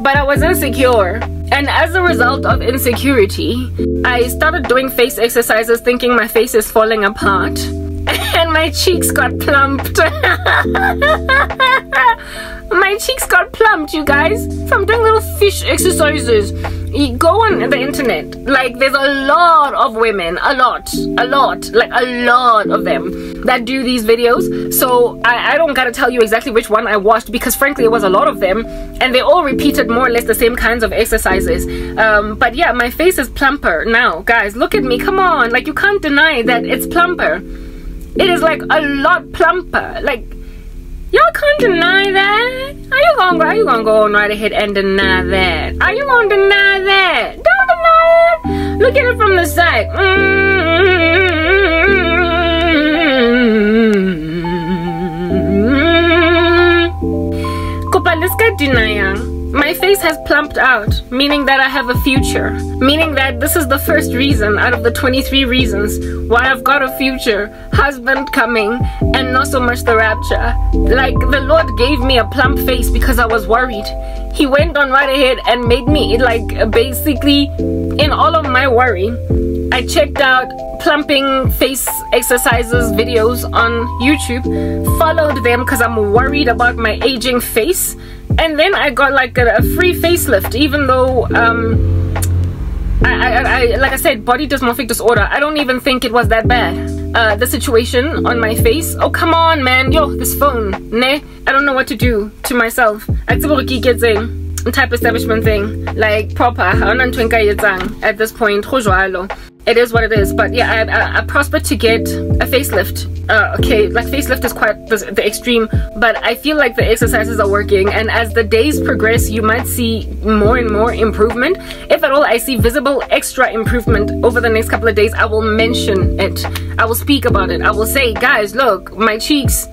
But I was insecure. And as a result of insecurity, I started doing face exercises thinking my face is falling apart. *laughs* And my cheeks got plumped. *laughs* my cheeks got plumped, you guys, from doing little fish exercises. Go on the internet, like there's a lot of women, a lot, a lot, like a lot of them that do these videos. So I, I don't gotta tell you exactly which one I watched because frankly it was a lot of them and they all repeated more or less the same kinds of exercises. Um, but yeah, my face is plumper now, guys. Look at me, come on, like you can't deny that it's plumper. It is like a lot plumper, like Y'all can't deny that. Are you gonna are you gonna go on right ahead and deny that? Are you gonna deny that? Don't deny it. Look at it from the side. Mm-hmm. Kopaliska denying. My face has plumped out, meaning that I have a future. Meaning that this is the first reason out of the 23 reasons why I've got a future. Husband coming, and not so much the rapture. Like the Lord gave me a plump face because I was worried. He went on right ahead and made me, like, basically, in all of my worry, I checked out plumping face exercises videos on YouTube, followed them because I'm worried about my aging face and then I got like a, a free facelift even though um I, I, I, like I said, body dysmorphic disorder. I don't even think it was that bad. Uh, the situation on my face. Oh come on, man! Yo, this phone, ne? I don't know what to do to myself. Type establishment thing, like proper. At this point, it is what it is. But yeah, I, I, I prospered to get a facelift. Uh, okay, like facelift is quite the, the, extreme, but I feel like the exercises are working. And as the days progress, you might see more and more improvement. If at all, I see visible extra improvement over the next couple of days, I will mention it. I will speak about it. I will say, guys, look, my cheeks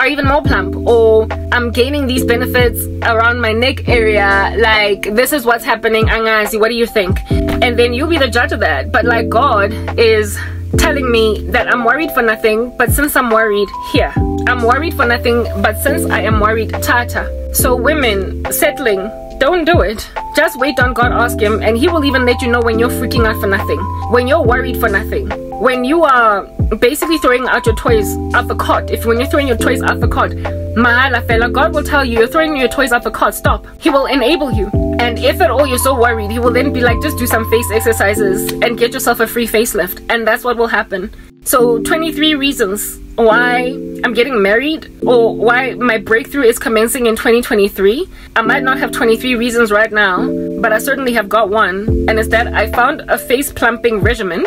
are even more plump or I'm gaining these benefits around my neck area like this is what's happening Angazi what do you think? And then you'll be the judge of that. But like God is telling me that I'm worried for nothing but since I'm worried here. I'm worried for nothing but since I am worried Tata. So women settling don't do it. Just wait on God, ask Him, and He will even let you know when you're freaking out for nothing, when you're worried for nothing, when you are basically throwing out your toys out the cot. If when you're throwing your toys out the cot, mahala fella, God will tell you you're throwing your toys out the cot. Stop. He will enable you. And if at all you're so worried, He will then be like, just do some face exercises and get yourself a free facelift, and that's what will happen. So 23 reasons why I'm getting married or why my breakthrough is commencing in 2023. I might not have 23 reasons right now, but I certainly have got one, and it's that I found a face plumping regimen.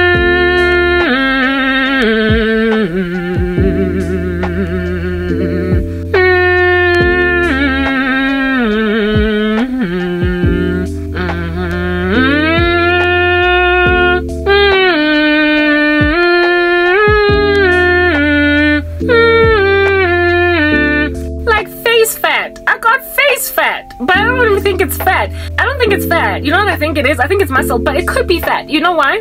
think it is? I think it's muscle, but it could be fat. You know why?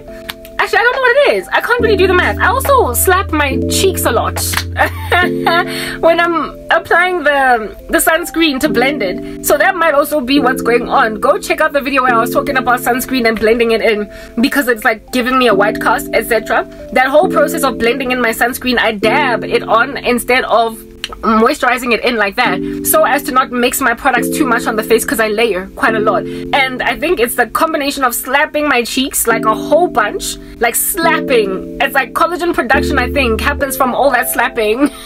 Actually, I don't know what it is. I can't really do the math. I also slap my cheeks a lot *laughs* when I'm applying the the sunscreen to blend it. So that might also be what's going on. Go check out the video where I was talking about sunscreen and blending it in because it's like giving me a white cast, etc. That whole process of blending in my sunscreen, I dab it on instead of moisturizing it in like that so as to not mix my products too much on the face because I layer quite a lot. And I think it's the combination of slapping my cheeks like a whole bunch like slapping. It's like collagen production I think happens from all that slapping. *laughs*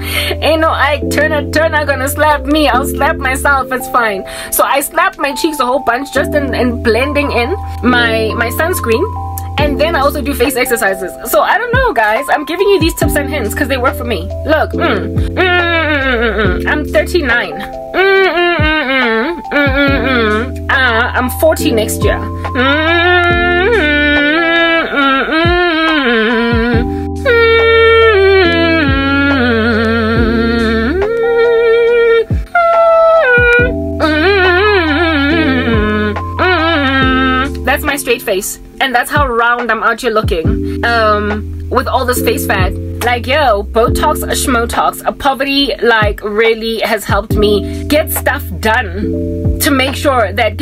*laughs* Ain't no Ike Turner Turner gonna slap me. I'll slap myself. It's fine. So I slapped my cheeks a whole bunch just in, in blending in my my sunscreen and then I also do face exercises. So I don't know, guys. I'm giving you these tips and hints because they work for me. Look, mm, mm, mm, I'm 39. Uh, I'm 40 next year. That's my straight face and that's how round I'm out here looking. Um with all this face fat like yo botox a schmotox a poverty like really has helped me get stuff done to make sure that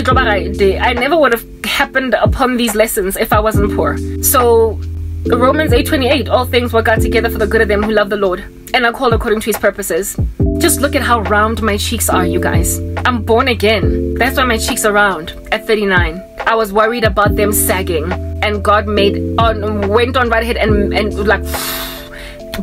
I never would have happened upon these lessons if I wasn't poor. So Romans 8:28 all things work out together for the good of them who love the Lord and are called according to his purposes. Just look at how round my cheeks are you guys. I'm born again. That's why my cheeks are round at 39 I was worried about them sagging, and God made on went on right ahead and and like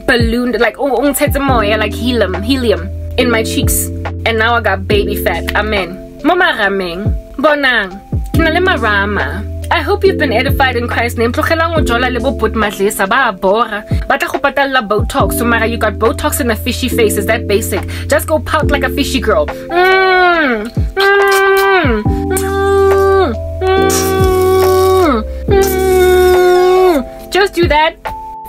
ballooned like oh like helium helium in my cheeks, and now I got baby fat. Amen. Mama rameng bonang kinale. I hope you've been edified in Christ's name. Tlogelang o jola le bo put matlesa ba bora. Batla go patalla Botox. So Mara, you got Botox in a fishy face. Is that basic? Just go pout like a fishy girl. Mmm. Mmm. Mmm. Mm. Mm. Just do that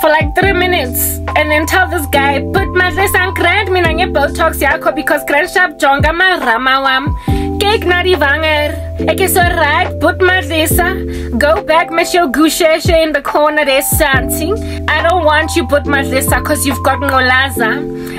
for like three minutes. And then tell this guy put madle sang grand mina nge botox yako because grand shop jonga marama wam. Cake nari vanger. Ek is alright put madlesa ah. go back met your gusheshe in the corner there something I don't want you put madlesa ah, cause you've got ngolaza.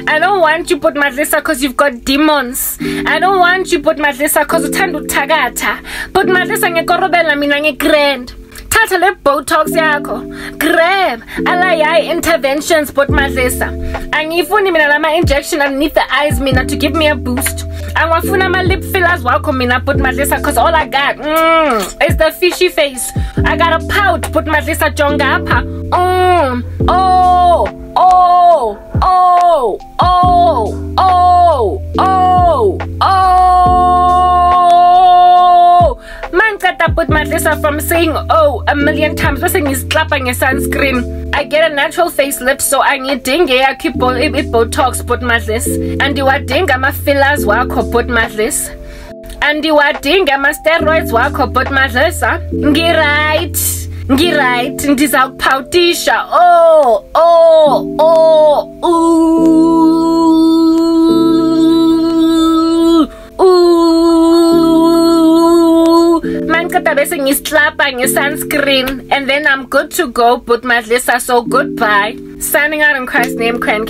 I don't want you put madlesa ah, cause you've got demons. I don't want you put madlesa cause uthanda uthakatha put madlesa ngekorobela mina nge grand thatha le botox yakho. Grab alayi interventions but madlisa. Angifuni mina lama injection underneath the eyes mina to give me a boost. Angiwafuna ama lip fillers wakho mina but madlisa cause all i got mm, is the fishy face. I got a pout but madlisa jonga apha. Mm, oh oh oh oh oh oh oh Mangiceda put Matlisa from saying oh a million times bese ngiziklapha nge-sunscreen I get a natural facelift so angidinge yakho i-botox but madlis andiwadinga ama-fillers wakho but madlis andiwadinga ama-steroids wakho but madlisa ngiright ngiright ndizawuphawutisha oh oh oh ooh ooh Mancada bese ngisihlapha nge-sunscreen and then I'm good to go but madlisa so goodbye. Signing out in Christ's name Cran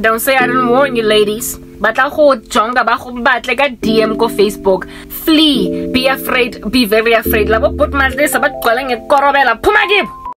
don't say i didn't warn you ladies. Batla go jonga ba go batle ka dm ko facebook. Flee. Be afraid. Be very afraid. Labo put mazisa bagcwele ngekorobela phuma kibo